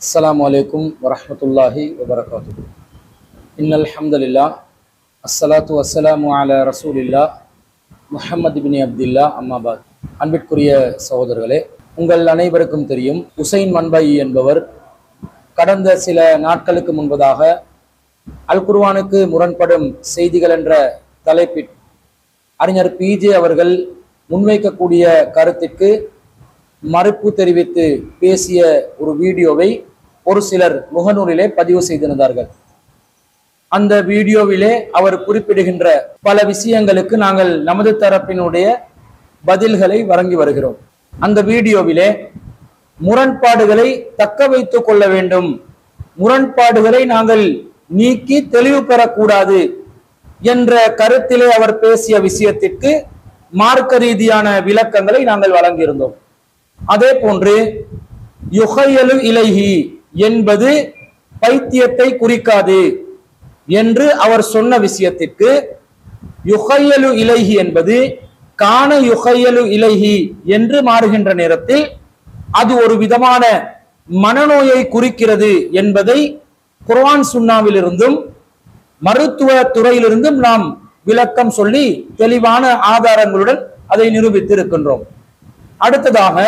அஸ்லாம் வலைக்கும் வரமத்துல்லாஹி வபரகாத்து இன்னல் ஹம்தலில்லா அஸ்ஸலாத்து வசலாம் அல ரசூலில்லா முஹம்மது பின் அப்துல்லா அம்மாபாத் அன்பிற்குரிய சகோதரர்களே உங்கள் அனைவருக்கும் தெரியும் உசைன் மன்பாயி என்பவர் கடந்த சில நாட்களுக்கு முன்பதாக அல் குர்வானுக்கு முரண்படும் செய்திகள் என்ற தலைப்பில் அறிஞர் பிஜே அவர்கள் முன்வைக்கக்கூடிய கருத்துக்கு மறுப்பு தெரிவித்து பேசிய ஒரு வீடியோவை ஒரு சிலர் முகநூலிலே பதிவு செய்திருந்தார்கள். அந்த வீடியோவிலே அவர் குறிப்பிடுகின்ற பல விஷயங்களுக்கு நாங்கள் நமது தரப்பினுடைய பதில்களை வழங்கி வருகிறோம். அந்த வீடியோவிலே முரண்பாடுகளை தக்க வைத்துக் கொள்ள வேண்டும். முரண்பாடுகளை நாங்கள் நீக்கி தெளிவு பெறக்கூடாது என்ற கருத்திலே அவர் பேசிய விஷயத்திற்கு மார்க்க ரீதியான விளக்கங்களை நாங்கள் வழங்கியிருந்தோம். அதே போன்று யுகையலு இலகி என்பது பைத்தியத்தை குறிக்காது என்று அவர் சொன்ன விஷயத்திற்கு யுகையலு இலைஹி என்பது காண யுகையலு இலைஹி என்று மாறுகின்ற நேரத்தில் அது ஒரு விதமான மனநோயை குறிக்கிறது என்பதை குர்வான் சுண்ணாவிலிருந்தும் மருத்துவ துறையிலிருந்தும் நாம் விளக்கம் சொல்லி தெளிவான ஆதாரங்களுடன் அதை நிரூபித்து இருக்கின்றோம் அடுத்ததாக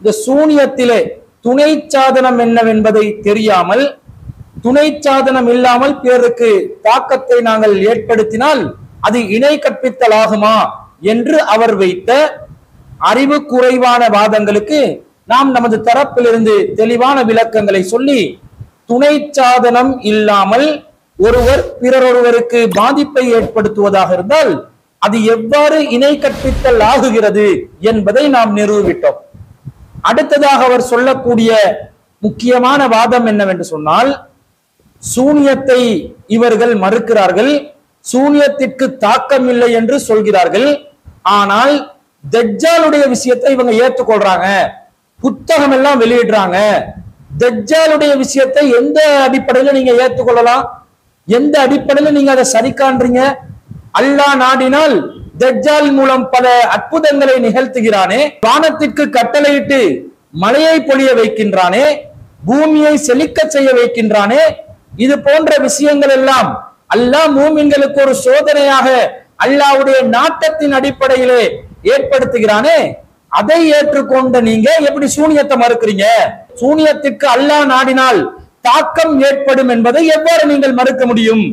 இந்த சூனியத்திலே துணை சாதனம் என்னவென்பதை தெரியாமல் துணை சாதனம் இல்லாமல் பிறருக்கு தாக்கத்தை நாங்கள் ஏற்படுத்தினால் அது இணை கற்பித்தல் ஆகுமா என்று அவர் வைத்த அறிவு குறைவான வாதங்களுக்கு நாம் நமது தரப்பிலிருந்து தெளிவான விளக்கங்களை சொல்லி துணை சாதனம் இல்லாமல் ஒருவர் பிறரொருவருக்கு பாதிப்பை ஏற்படுத்துவதாக இருந்தால் அது எவ்வாறு இணை கற்பித்தல் ஆகுகிறது என்பதை நாம் நிறுவிவிட்டோம் அடுத்ததாக அவர் சொல்லக்கூடிய முக்கியமான வாதம் என்னவென்று சொன்னால் சூனியத்தை இவர்கள் மறுக்கிறார்கள். சூனியத்திற்கு தாக்கம் இல்லை என்று சொல்கிறார்கள். ஆனால் தஜ்ஜாலுடைய விஷயத்தை இவங்க ஏற்றுக்கொள்றாங்க. புத்தகம் எல்லாம் வெளியிடுறாங்க. தஜ்ஜாலுடைய விஷயத்தை எந்த அடிப்படையில நீங்க ஏற்றுக்கொள்ளலாம்? எந்த அடிப்படையில நீங்க அதை சரி காண்றீங்க? அல்லாஹ் நாடினால் தஜ்ஜால் மூலம் பல அற்புதங்களை நிகழ்த்துகிறானே வானத்திற்கு கட்டளையிட்டு மழையை பொழிய வைக்கின்றானே பூமியை செழிக்க செய்ய வைக்கின்றானே இது போன்ற விஷயங்கள் எல்லாம் அல்லாஹ் மூமின்களுக்கு ஒரு சோதனையாக அல்லாஹ்வுடைய நாட்டத்தின் அடிப்படையிலே ஏற்படுத்துகிறானே. அதை ஏற்றுக்கொண்ட நீங்க எப்படி சூனியத்தை மறுக்கிறீங்க? சூனியத்திற்கு அல்லாஹ் நாடினால் தாக்கம் ஏற்படும் என்பதை எவ்வாறு நீங்கள் மறுக்க முடியும்?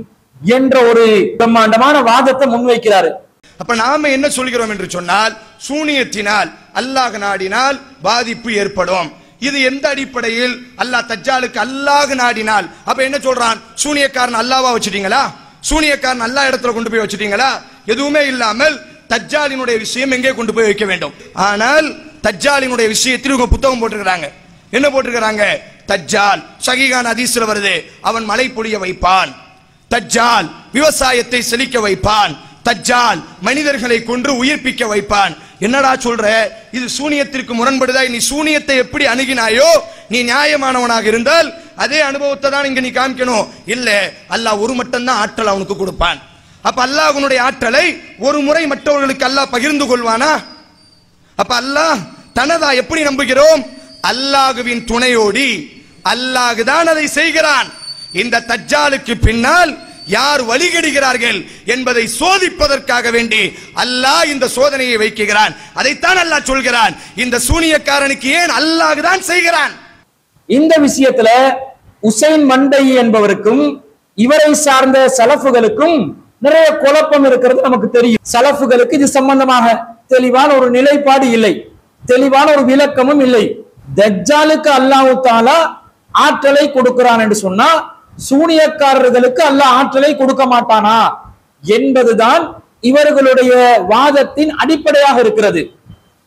என்ற ஒரு பிரம்மாண்டமான வாதத்தை முன்வைக்கிறாரு. அப்ப நாம என்ன சொல்கிறோம் என்று சொன்னால் சூனியத்தினால் அல்லாஹ் நாடினால் பாதிப்பு ஏற்படும். இது எந்த அடிப்படையில்? அல்லாஹ் தஜ்ஜாலுக்கு அல்லாஹ் நாடினால். அப்ப என்ன சொல்றான்? சூனியக்காரன் அல்லாவா வச்சுட்டீங்களா? சூனியக்காரன் அல்லா இடத்துல கொண்டு போய் வச்சுட்டீங்களா? எதுவுமே இல்லாமல் தஜ்ஜாலினுடைய விஷயம் எங்கே கொண்டு போய் வைக்க வேண்டும்? ஆனால் தஜ்ஜாலினுடைய விஷயத்தில் இவங்க புத்தகம் போட்டிருக்கிறாங்க. என்ன போட்டிருக்கிறாங்க? தஜ்ஜால். சகிகான அதிசல வருது. அவன் மழை பொழிய வைப்பான். தஜ்ஜால் விவசாயத்தை செழிக்க வைப்பான். தஜ்ஜால் மனிதர்களை கொன்று உயிர்ப்பிக்க வைப்பான். என்னடா சொல்ற? இது சூனியத்திற்கு முரண்படுதா? நீ சூனியத்தை எப்படி அணுகினாயோ நீ நியாயமானவனாக இருந்தால் அதே அனுபவத்தை தான் இங்க நீ காமிக்கணும். இல்ல அல்லாஹ் ஒரு மட்டும்தான் ஆற்றல் அவனுக்கு கொடுப்பான். அப்ப அல்லாஹ்வுடைய ஆற்றலை ஒரு முறை மற்றவர்களுக்கு அல்லாஹ் பகிர்ந்து கொள்வானா? அப்ப அல்லாஹ் தனதா எப்படி நம்புகிறோம்? அல்லாஹுவின் துணையோடி அல்லாஹுதான் அதை செய்கிறான். இந்த தஜ்ஜாலுக்கு பின்னால் யார் வழிகெடுகிறார்கள் என்பதை சோதிப்பதற்காக வேண்டி அல்லாஹ் இந்த சோதனையை வைக்கிறான். அதைத்தான் அல்லாஹ் சொல்கிறான். இந்த சூனியக்காரனுக்கு ஏன் அல்லாஹ் தான் செய்கிறான்? இந்த விஷயத்துல உசைன் மண்டை என்பவருக்கும் இவரை சார்ந்த சலஃபுகளுக்கும் நிறைய குழப்பம் இருக்கிறது நமக்கு தெரியும். சலஃபுகளுக்கு இது சம்பந்தமாக தெளிவான ஒரு நிலைப்பாடு இல்லை. தெளிவான ஒரு விளக்கமும் இல்லை. தஜ்ஜாலுக்கு அல்லாஹு தாலா ஆற்றலை கொடுக்கிறான் என்று சொன்னா சூனியக்காரர்களுக்கு அல்ல ஆற்றலை கொடுக்க மாட்டானா என்பதுதான் இவர்களுடைய வாதத்தின் அடிப்படையாக இருக்கிறது.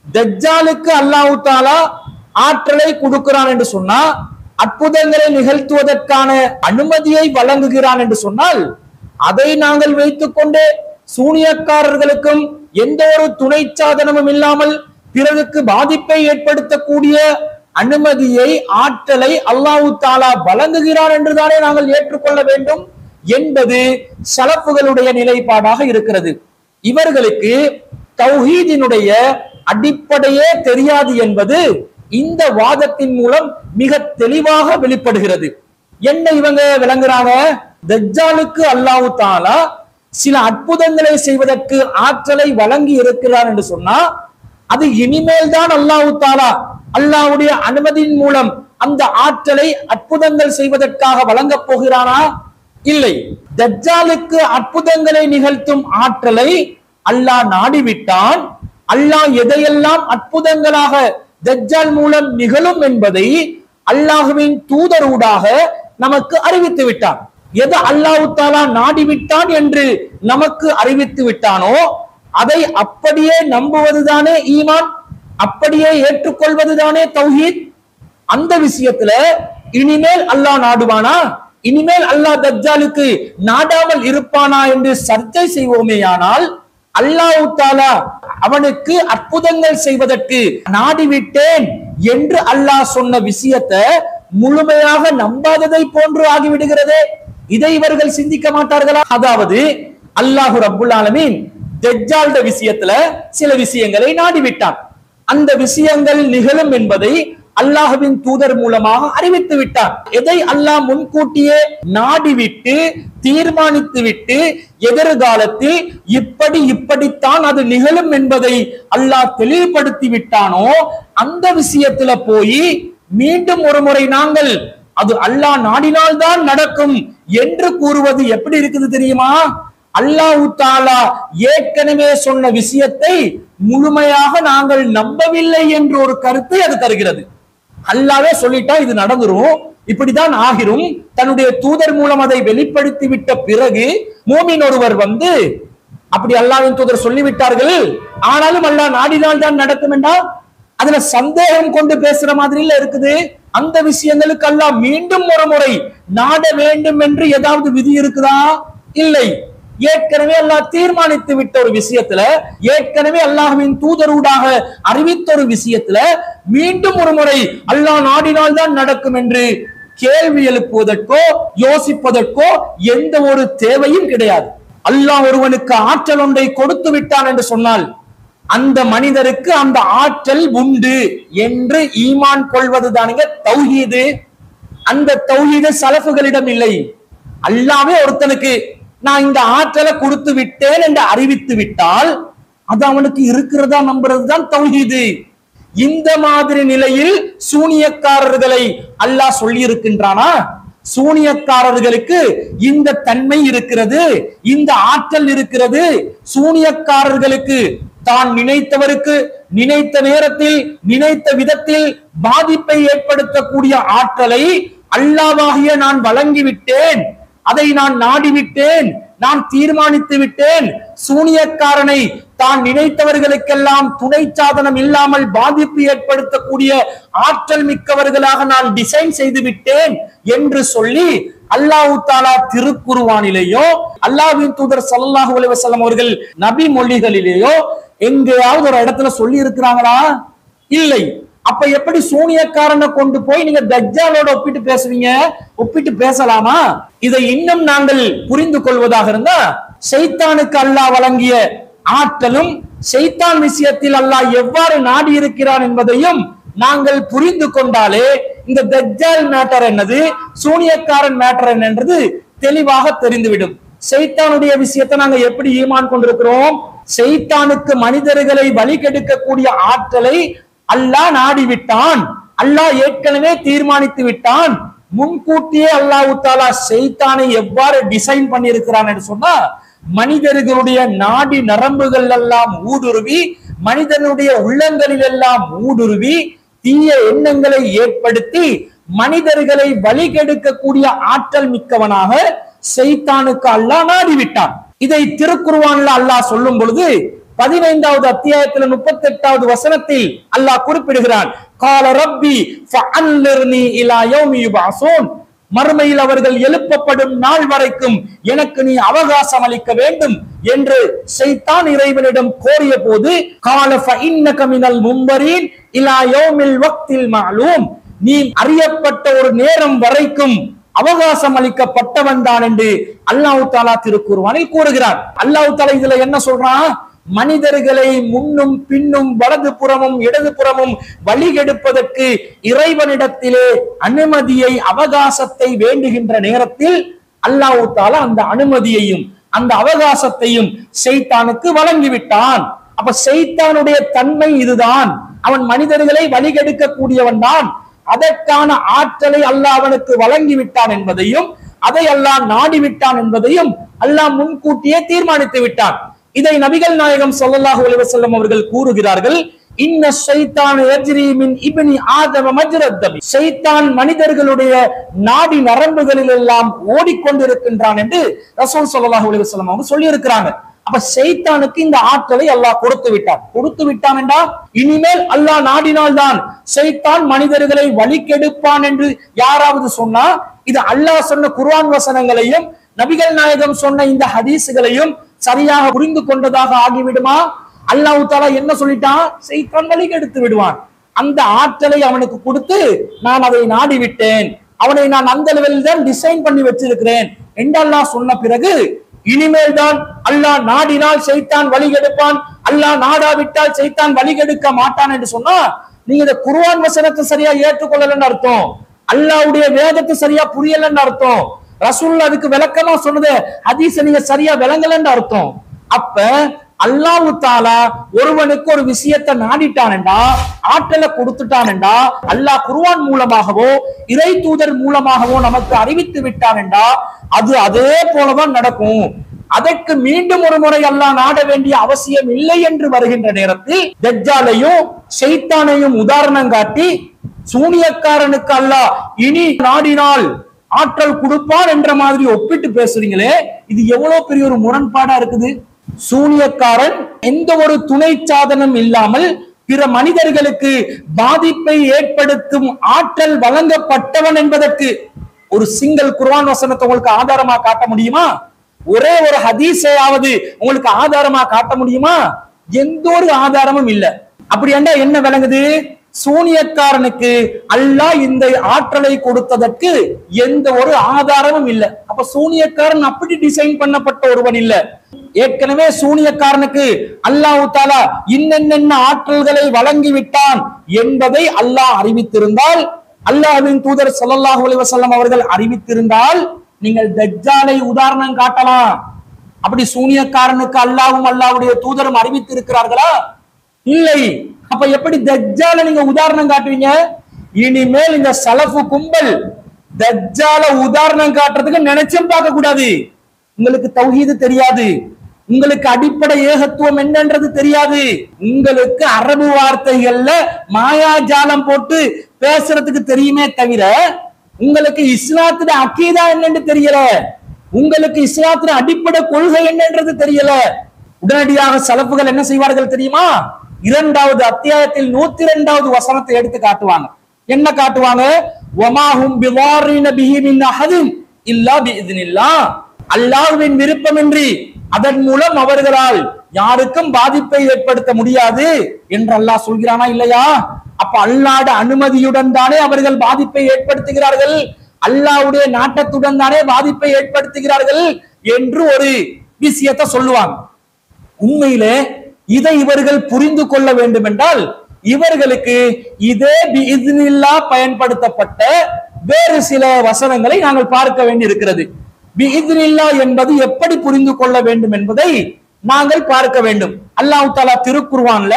தஜ்ஜாலுக்கு அல்லாஹு தாலா ஆற்றலை கொடுக்கிறான் என்று சொன்னா அற்புதங்களை நிகழ்த்துவதற்கான அனுமதியை வழங்குகிறான் என்று சொன்னால் அதை நாங்கள் வைத்துக்கொண்டு சூனியக்காரர்களுக்கும் எந்த ஒரு துணை சாதனமும் இல்லாமல் பிறருக்கு பாதிப்பை ஏற்படுத்தக்கூடிய அனுமதியை ஆற்றலை அல்லாஹு தாலா வழங்குகிறார் என்றுதானே நாங்கள் ஏற்றுக்கொள்ள வேண்டும் என்பது சலப்புகளுடைய நிலைப்பாடாக இருக்கிறது. இவர்களுக்கு தௌஹீதினுடைய அடிப்படையே தெரியாது என்பது இந்த வாதத்தின் மூலம் மிக தெளிவாக வெளிப்படுகிறது. என்ன இவங்க விளங்குறாங்க? தஜ்ஜாலுக்கு அல்லாஹு தாலா சில அற்புதங்களை செய்வதற்கு ஆற்றலை வழங்கி இருக்கிறார் என்று சொன்னா அது இனிமேல் தான் அல்லாஹ் தாலா அல்லாவுடைய அனுமதியின் மூலம் அந்த ஆற்றலை அற்புதங்கள் செய்வதற்காக வழங்கப் போகிறானா? இல்லை. தஜ்ஜாலுக்கு அற்புதங்களை நிகழ்த்தும் ஆற்றலை அல்லாஹ் நாடிவிட்டான். அல்லாஹ் எதையெல்லாம் அற்புதங்களாக தஜ்ஜால் மூலம் நிகழும் என்பதை அல்லாஹுவின் தூதரூடாக நமக்கு அறிவித்து விட்டான். எது அல்லாஹு தாலா நாடிவிட்டான் என்று நமக்கு அறிவித்து விட்டானோ அதை அப்படியே நம்புவதுதானே ஈமான்? அப்படியே ஏற்றுக்கொள்வதுதானே தௌஹீத்? அந்த விஷயத்துல இனிமேல் அல்லாஹ் நாடுவானா? இனிமேல் அல்லாஹ் தஜ்ஜாலுக்கு நாடாமல் இருப்பானா என்று சர்ச்சை செய்வோமேயானால் அல்லாஹ் தாலா அவனுக்கு அற்புதங்கள் செய்வதற்கு நாடிவிட்டேன் என்று அல்லாஹ் சொன்ன விஷயத்தை முழுமையாக நம்பாததை போன்று ஆகிவிடுகிறதே. இதை இவர்கள் சிந்திக்க மாட்டார்களா? அதாவது அல்லாஹு ரபுல் ஆலமீன் தஜ்ஜால்ட விஷயத்துல சில விஷயங்களை நாடிவிட்டான். அந்த விஷயங்கள் நிகழும் என்பதை அல்லாஹுவின் தூதர் மூலமாக அறிவித்து விட்டார் எதை அல்லாஹ் முன்கூட்டியே நாடிவிட்டு தீர்மானித்து விட்டு எதிர்காலத்தில் இப்படி இப்படித்தான் அது நிகழும் என்பதை அல்லாஹ் தெளிவுபடுத்தி விட்டானோ அந்த விஷயத்துல போய் மீண்டும் ஒரு முறை நாங்கள் அது அல்லாஹ் நாடினால்தான் நடக்கும் என்று கூறுவது எப்படி இருக்குது தெரியுமா? அல்லாஹு தாலா ஏற்கனவே சொன்ன விஷயத்தை முழுமையாக நாங்கள் நம்பவில்லை என்ற ஒரு கருத்தை அது தருகிறது. அல்லாவே சொல்லிட்டா இது நடந்துரும் இப்படிதான் ஆகிரும். தன்னுடைய தூதர் மூலம் அதை வெளிப்படுத்தி விட்ட பிறகு மூமின் ஒருவர் வந்து அப்படி அல்லாவின் தூதர் சொல்லிவிட்டார்கள் ஆனாலும் அல்லாஹ் நாடினால் தான் நடக்கும் என்றால் அதுல சந்தேகம் கொண்டு பேசுற மாதிரி இருக்குது. அந்த விஷயங்களுக்கு அல்லாஹ் மீண்டும் ஒரு முறை நாட வேண்டும் என்று ஏதாவது விதி இருக்குதா? இல்லை. ஏற்கனவே அல்லாஹ் தீர்மானித்து விட்ட ஒரு விஷயத்துல ஏற்கனவே அல்லாஹ்வின் தூதரூடாக அறிவித்த ஒரு விஷயத்துல மீண்டும் ஒரு முறை அல்லாஹ் நாடினால் தான் நடக்கும் என்று கேள்வி எழுப்புவதற்கோ யோசிப்பதற்கோ எந்த ஒரு தேவையும் கிடையாது. அல்லாஹ் ஒருவனுக்கு ஆற்றல் ஒன்றை கொடுத்து விட்டான் என்று சொன்னால் அந்த மனிதருக்கு அந்த ஆற்றல் உண்டு என்று ஈமான் கொள்வது தானுங்க தௌஹீது. அந்த தௌஹீது சலஃபுகளிடம் இல்லை. அல்லாவே ஒருத்தனுக்கு நான் இந்த ஆற்றலை கொடுத்து விட்டேன் என்று அறிவித்து விட்டால் அது அவனுக்கு இருக்கிறதா நம்புறது தான் தௌஹீது. இந்த மாதிரி நிலையில் சூனியக்காரர்களை அல்லாஹ் சொல்லி இருக்கின்றானா சூனியக்காரர்களுக்கு இந்த தன்மை இருக்கிறது இந்த ஆற்றல் இருக்கிறது. சூனியக்காரர்களுக்கு தான் நினைத்தவருக்கு நினைத்த நேரத்தில் நினைத்த விதத்தில் பாதிப்பை ஏற்படுத்தக்கூடிய ஆற்றலை அல்லாவாகிய நான் வழங்கிவிட்டேன். அதை நான் நாடிவிட்டேன் நான் தீர்மானித்து விட்டேன். சூனியக்காரனை தான் நினைத்தவர்களுக்கெல்லாம் துணை சாதனம் இல்லாமல் பாதிப்பு ஏற்படுத்தக்கூடிய ஆற்றல் மிக்கவர்களாக நான் டிசைன் செய்து விட்டேன் என்று சொல்லி அல்லாஹு தாலா திருக்குருவானிலேயோ அல்லாஹின் தூதர் ஸல்லல்லாஹு அலைஹி அவர்கள் நபி மொழிகளிலேயோ எங்கேயாவது ஒரு இடத்துல சொல்லி இருக்கிறாங்களா இல்லை. அப்ப எப்படி சூனியக்காரனை கொண்டு போய் நீங்க தஜ்ஜாலோட ஒப்பிட்டு பேசுவீங்க? ஒப்பிட்டு பேசலாமா? இதை இன்னும் நாங்கள் புரிந்து கொள்வதாக இருந்தா சைத்தானுக்கு அல்லாஹ் வழங்கிய ஆற்றலும் சைத்தான் விஷயத்தில் அல்லாஹ் எவ்வாறு நாடி இருக்கிறான் என்பதையும் நாங்கள் புரிந்து கொண்டாலே இந்த தஜ்ஜால் மேட்டர் என்னது? சூனியக்காரன் மேட்டர் என்னன்றது தெளிவாக தெரிந்துவிடும். சைத்தானுடைய விஷயத்தை நாங்க எப்படி ஈமான் கொண்டிருக்கிறோம்? ஷைத்தானுக்கு மனிதர்களை வழி கெடுக்கக்கூடிய ஆற்றலை அல்லாஹ் நாடி விட்டான். அல்லாஹ் ஏற்கனவே தீர்மானித்து விட்டான். முன்கூட்டியே அல்லாஹ் தாலா செய்தானை எவ்வாறு டிசைன் பண்ணியிருக்கிறான் என்று சொன்னா மனிதர்களுடைய நாடி நரம்புகள் எல்லாம் ஊடுருவி மனிதனுடைய உள்ளங்களில் எல்லாம் ஊடுருவி தீய எண்ணங்களை ஏற்படுத்தி மனிதர்களை வழிகெடுக்கக்கூடிய ஆற்றல் மிக்கவனாக செய்தானுக்கு அல்லாஹ் நாடிவிட்டான் இதை திருக்குருவான்ல அல்லாஹ் சொல்லும் பொழுது பதினைந்தாவது அத்தியாயத்துல முப்பத்தி எட்டாவது வசனத்தில் அல்லாஹ் குறிப்பிடுகிறான். கால ரப்பி மறுமையில் அவர்கள் எழுப்பப்படும் நாள் வரைக்கும் எனக்கு நீ அவகாசம் அளிக்க வேண்டும் என்று ஷைத்தான் இறைவனிடம் கோரிய போது கால ஃபஇன்னக மினல் மும்பரீன் இலா யௌமில் வக்தில் மாலும். நீ அறியப்பட்ட ஒரு நேரம் வரைக்கும் அவகாசம் அளிக்கப்பட்டவன் தான் என்று அல்லாஹு தாலா திருக்குர்ஆனில் கூறுகிறார் அல்லாஹு தாலா இதுல என்ன சொல்றான்? மனிதர்களை முன்னும் பின்னும் வலது புறமும் இடது புறமும் வழிகெடுப்பதற்கு இறைவனிடத்திலே அனுமதியை அவகாசத்தை வேண்டுகின்ற நேரத்தில் அல்லாஹ் தாலா அந்த அனுமதியையும் அந்த அவகாசத்தையும் செய்தானுக்கு வழங்கிவிட்டான். அப்ப செய்தானுடைய தன்மை இதுதான். அவன் மனிதர்களை வழிகெடுக்க கூடியவன் தான். அதற்கான ஆற்றலை அல்லாஹ் அவனுக்கு வழங்கிவிட்டான் என்பதையும் அதை அல்லாஹ் நாடிவிட்டான் என்பதையும் அல்லாஹ் முன்கூட்டியே தீர்மானித்து விட்டான். இதை நபிகள் நாயகம் ஸல்லல்லாஹு அலைஹி அவர்கள் கூறுகிறார்கள் இன்ன ஷைத்தான் ஆதம மனிதர்களுடைய நாடி நரம்புகளில் எல்லாம் ஓடிக்கொண்டிருக்கின்றான் என்று ரசூல் ஸல்லல்லாஹு அலைஹி அவங்க சொல்லி இருக்கிறாங்க அப்ப சைத்தானுக்கு இந்த ஆற்றலை அல்லாஹ் கொடுத்து விட்டான். கொடுத்து விட்டான் என்றா? இனிமேல் அல்லாஹ் நாடினால் தான் ஷைத்தான் மனிதர்களை வழிக்கெடுப்பான் என்று யாராவது சொன்னா இது அல்லாஹ் சொன்ன குர்ஆன் வசனங்களையும் நபிகள் நாயகம் சொன்ன இந்த ஹதீஸுகளையும் சரியாக புரிந்து கொண்டதாக ஆகிவிடுமா? அல்லாஹ் தாலா என்ன சொல்லிட்டான்? ஷைத்தான் வழிகெடுத்து விடுவான். அந்த ஆற்றலை அவனுக்கு கொடுத்து நான் அதை நாடி விட்டேன் அவனை நான் அந்த லெவலில் தான் டிசைன் பண்ணி வச்சிருக்கிறேன் என்றெல்லாம் சொன்ன பிறகு இனிமேல் தான் அல்லாஹ் நாடினால் சைத்தான் வழிகெடுப்பான் அல்லாஹ் நாடாவிட்டால் சைத்தான் வழிகெடுக்க மாட்டான் என்று சொன்னா நீங்க இந்த குருவான் வசனத்தை சரியா ஏற்றுக்கொள்ளலன்னு அர்த்தம். அல்லாஹ்வுடைய வேதத்தை சரியா புரியலன்னு அர்த்தம். ரசூல் அதுக்கு விளக்கமா சொன்னது ஹதீஸ நீங்க சரியா விளங்கலன்னு அர்த்தம். அப்ப அல்லாஹு தாலா ஒருவனுக்கு ஒரு விஷயத்தை நாடிட்டானண்டா ஆற்றலை கொடுத்துட்டானண்டா அல்லாஹ் குருவான் மூலமாகவோ இறை தூதர் மூலமாகவோ நமக்கு அறிவித்து விட்டானண்டா அது அதே போலதான் நடக்கும். அதற்கு மீண்டும் ஒரு முறை அல்லாஹ் நாட வேண்டிய அவசியம் இல்லை என்று வருகின்ற நேரத்தில் தஜ்ஜாலையும் செய்தானையும் உதாரணம் காட்டி சூனியக்காரனுக்கு அல்லாஹ் இனி நாடினால் ஆற்றல் கொடுப்பான் என்ற மாதிரி ஒப்பிட்டு பேசுறீங்களே இது எவ்வளவு பெரிய ஒரு முரண்பாடா இருக்குது? சூனியக்காரன் எந்த ஒரு துணை சாதனம் இல்லாமல் பிற மனிதர்களுக்கு பாதிப்பை ஏற்படுத்தும் ஆற்றல் வழங்கப்பட்டவன் என்பதற்கு ஒரு சிங்கிள் குர்வான் வசனத்தை உங்களுக்கு ஆதாரமா காட்ட முடியுமா? ஒரே ஒரு ஹதீஸையாவது உங்களுக்கு ஆதாரமா காட்ட முடியுமா? எந்த ஒரு ஆதாரமும் இல்ல. அப்படி என்ன விளங்குது? சூனியக்காரனுக்கு அல்லாஹ் இந்த ஆற்றலை கொடுத்ததற்கு எந்த ஒரு ஆதாரமும் இல்ல. அப்ப சூனியக்காரன் அப்படி டிசைன் பண்ணப்பட்ட ஒருவன் இல்ல. ஏற்கனவே சூனியக்காரனுக்கு அல்லாஹ் தாலா இன்னென்ன ஆற்றல்களை வழங்கி விட்டான் என்பதை அல்லாஹ் அறிவித்திருந்தால் அல்லாஹ்வின் தூதர் ஸல்லல்லாஹு அலைஹி வஸல்லம் அவர்கள் அறிவித்திருந்தால் நீங்கள் தஜ்ஜாலை உதாரணம் காட்டலாம். அப்படி சூனியக்காரனுக்கு அல்லாவும் அல்லாவுடைய தூதரும் அறிவித்திருக்கிறார்களா? இல்லை. அப்ப எப்படி தஜ்ஜால நீங்க உதாரணம் காட்டுவீங்க? இனிமேல் இந்த சலஃபு கும்பல் தஜ்ஜால உதாரணம் காட்டுறதுக்கு நினைச்சும் பார்க்க கூடாது உங்களுக்கு தௌஹீது தெரியாது. உங்களுக்கு அடிப்படை ஏகத்துவம் என்னன்றது தெரியாது. உங்களுக்கு அரபு வார்த்தைகள்ல மாயாஜாலம் போட்டு பேசுறதுக்கு தெரியுமே தவிர உங்களுக்கு இஸ்லாத்துல அக்கீதா என்னன்னு தெரியல. உங்களுக்கு இஸ்லாத்துல அடிப்படை கொள்கை என்னன்றது தெரியல. உடனடியாக செலவுகள் என்ன செய்வார்கள் தெரியுமா? இரண்டாவது அத்தியாயத்தில் நூத்தி இரண்டாவது வசனத்தை எடுத்து காட்டுவாங்க. என்ன காட்டுவாங்க? ஒமாஹும் பிவாரின பிஹிமின் அஹதும் இல்லா பிஇذنில்லாஹ் அல்லாஹ்வின் விருப்பமின்றி அதன் மூலம் அவர்களால் யாருக்கும் பாதிப்பை ஏற்படுத்த முடியாது என்று அல்லாஹ் சொல்கிறானா இல்லையா? அப்ப அல்லாட அனுமதியுடன் தானே அவர்கள் பாதிப்பை ஏற்படுத்துகிறார்கள். அல்லாவுடைய நாட்டத்துடன் தானே பாதிப்பை ஏற்படுத்துகிறார்கள் என்று ஒரு விஷயத்தை சொல்லுவாங்க. உண்மையிலே இதை இவர்கள் புரிந்து கொள்ள வேண்டும் என்றால் இவர்களுக்கு இதே இதில்லா பயன்படுத்தப்பட்ட வேறு சில வசனங்களை நாங்கள் பார்க்க வேண்டி இருக்கிறது பிஇதில்லா என்பது எப்படி புரிந்து கொள்ள வேண்டும் என்பதை நாங்கள் பார்க்க வேண்டும். அல்லாஹ் தாலா திருக்குர்வான்ல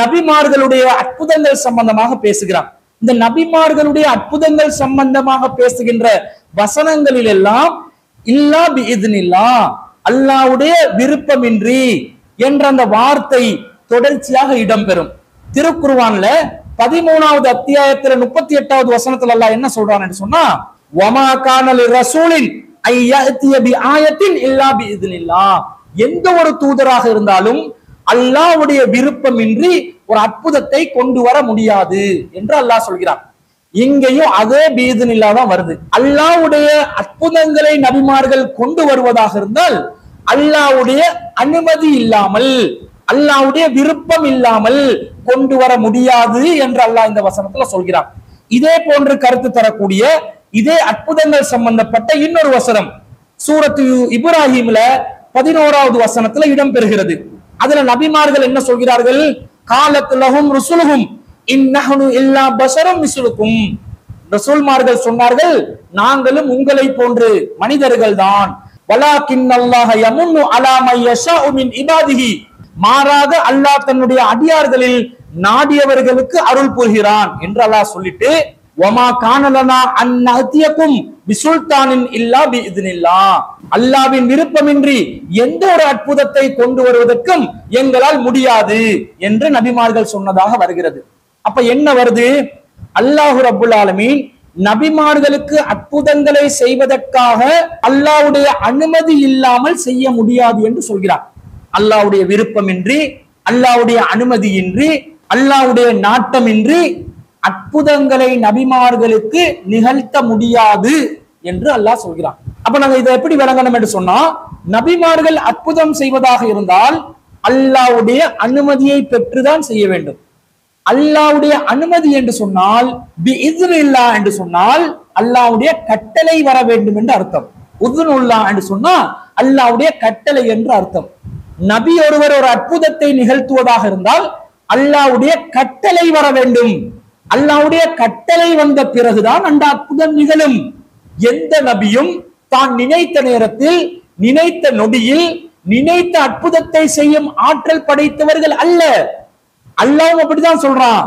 நபிமார்களுடைய அற்புதங்கள் சம்பந்தமாக பேசுகிறான். இந்த நபிமார்களுடைய அற்புதங்கள் சம்பந்தமாக பேசுகின்ற வசனங்களில் எல்லாம் இல்லா பிஇதில்லா அல்லாவுடைய விருப்பமின்றி என்ற அந்த வார்த்தை தொடர்ச்சியாக இடம்பெறும். திருக்குருவான்ல பதிமூணாவது அத்தியாயத்துல முப்பத்தி எட்டாவது வசனத்துல எல்லாம் என்ன சொல்றான்னு சொன்னா வமா கானல் ரசூலின் ஆயத்தின் இல்லா பி எந்த ஒரு தூதராக இருந்தாலும் அல்லாஹ்வுடைய விருப்பமின்றி ஒரு அற்புதத்தை கொண்டு வர முடியாது என்று அல்லாஹ் சொல்கிறான். இங்கேயும் அதே பீதனில்லா தான் வருது. அல்லாஹ்வுடைய அற்புதங்களை நபிமார்கள் கொண்டு வருவதாக இருந்தால் அல்லாவுடைய அனுமதி இல்லாமல் அல்லாவுடைய விருப்பம் இல்லாமல் கொண்டு வர முடியாது என்று அல்லாஹ் இந்த வசனத்துல சொல்கிறான். இதே போன்று கருத்து தரக்கூடிய இதே அற்புதங்கள் சம்பந்தப்பட்ட இன்னொரு வசனம் சூரத்து இப்ராஹிம்ல பதினோராவது வசனத்துல இடம்பெறுகிறது. அதுல நபிமார்கள் என்ன சொல்கிறார்கள்? காலத்துலகும் ருசுலுகும் இன்னஹனு இல்லா பசரும் மிசுலுக்கும். ரசூல்மார்கள் சொன்னார்கள் நாங்களும் உங்களை போன்று மனிதர்கள் தான் வலாக்கின் அல்லாஹ் யமுன்னு அலாமை இபாதிஹி. மாறாக அல்லாஹ் தன்னுடைய அடியார்களில் நாடியவர்களுக்கு அருள் புரிகிறான் என்று அல்லாஹ் சொல்லிட்டு ஒமா காணலனா அந்நத்தியக்கும் பிசுல்தானின் இல்லா பிஇذنில்லா அல்லாவின் விருப்பமின்றி எந்த ஒரு அற்புதத்தை கொண்டு வருவதற்கும் எங்களால் முடியாது என்று நபிமார்கள் சொன்னதாக வருகிறது. அப்ப என்ன வருது? அல்லாஹு அபுல் ஆலமீன் நபிமார்களுக்கு அற்புதங்களை செய்வதற்காக அல்லாஹ்வுடைய அனுமதி இல்லாமல் செய்ய முடியாது என்று சொல்கிறார். அல்லாவுடைய விருப்பமின்றி அல்லாவுடைய அனுமதியின்றி அல்லாவுடைய நாட்டமின்றி அற்புதங்களை நபிமார்களுக்கு நிகழ்த்த முடியாது என்று அல்லாஹ் சொல்கிறான். அப்ப நாங்க இதை எப்படி விளங்கணும் என்று சொன்னா நபிமார்கள் அற்புதம் செய்வதாக இருந்தால் அல்லாஹ்வுடைய அனுமதியை பெற்றுதான் செய்ய வேண்டும். அல்லாஹ்வுடைய அனுமதி என்று சொன்னால் பி இஸ்னில்லா என்று சொன்னால் அல்லாஹ்வுடைய கட்டளை வர வேண்டும் என்று அர்த்தம். உதுனுல்லா என்று சொன்னா அல்லாவுடைய கட்டளை என்று அர்த்தம். நபி ஒருவர் ஒரு அற்புதத்தை நிகழ்த்துவதாக இருந்தால் அல்லாஹ்வுடைய கட்டளை வர வேண்டும். அல்லாவுடைய கட்டளை வந்த பிறகுதான் அந்த அற்புதம் நிகழும். எந்த நபியும் தான் நினைத்த நேரத்தில் நினைத்த நொடியில் நினைத்த அற்புதத்தை செய்யும் ஆற்றல் படைத்தவர்கள் அல்ல. அல்லாஹ் அப்படிதான் சொல்றான்.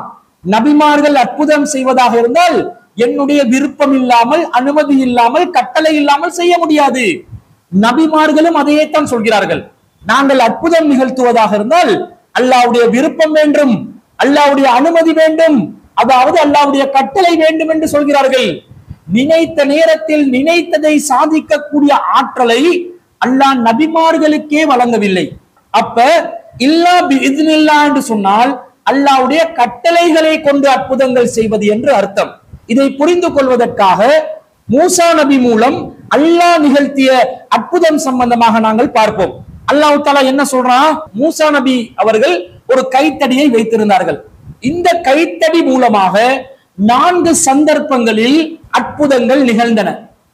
நபிமார்கள் அற்புதம் செய்வதாக இருந்தால் என்னுடைய விருப்பம் இல்லாமல் அனுமதி இல்லாமல் கட்டளை இல்லாமல் செய்ய முடியாது. நபிமார்களும் அதையே தான் சொல்கிறார்கள். நாங்கள் அற்புதம் நிகழ்த்துவதாக இருந்தால் அல்லாவுடைய விருப்பம் வேண்டும் அல்லாவுடைய அனுமதி வேண்டும் அதாவது அல்லாவுடைய கட்டளை வேண்டும் என்று சொல்கிறார்கள். நினைத்த நேரத்தில் நினைத்ததை சாதிக்கக்கூடிய ஆற்றலை அல்லாஹ் நபிமார்களுக்கே வழங்கவில்லை. அப்ப இல்லா பிஇذنில்லா என்று சொன்னால் அல்லாஹ்வுடைய கட்டளைகளை கொண்டு அற்புதங்கள் செய்வது என்று அர்த்தம். இதை புரிந்து கொள்வதற்காக மூசா நபி மூலம் அல்லாஹ் நிகழ்த்திய அற்புதம் சம்பந்தமாக நாங்கள் பார்ப்போம். அல்லாஹ் தாலா என்ன சொல்றான்? மூசா நபி அவர்கள் ஒரு கைத்தடியை வைத்திருந்தார்கள். இந்த கைத்தடி மூலமாக நான்கு சந்தர்ப்பங்களில் அற்புதங்கள் நிகழ்ந்தன.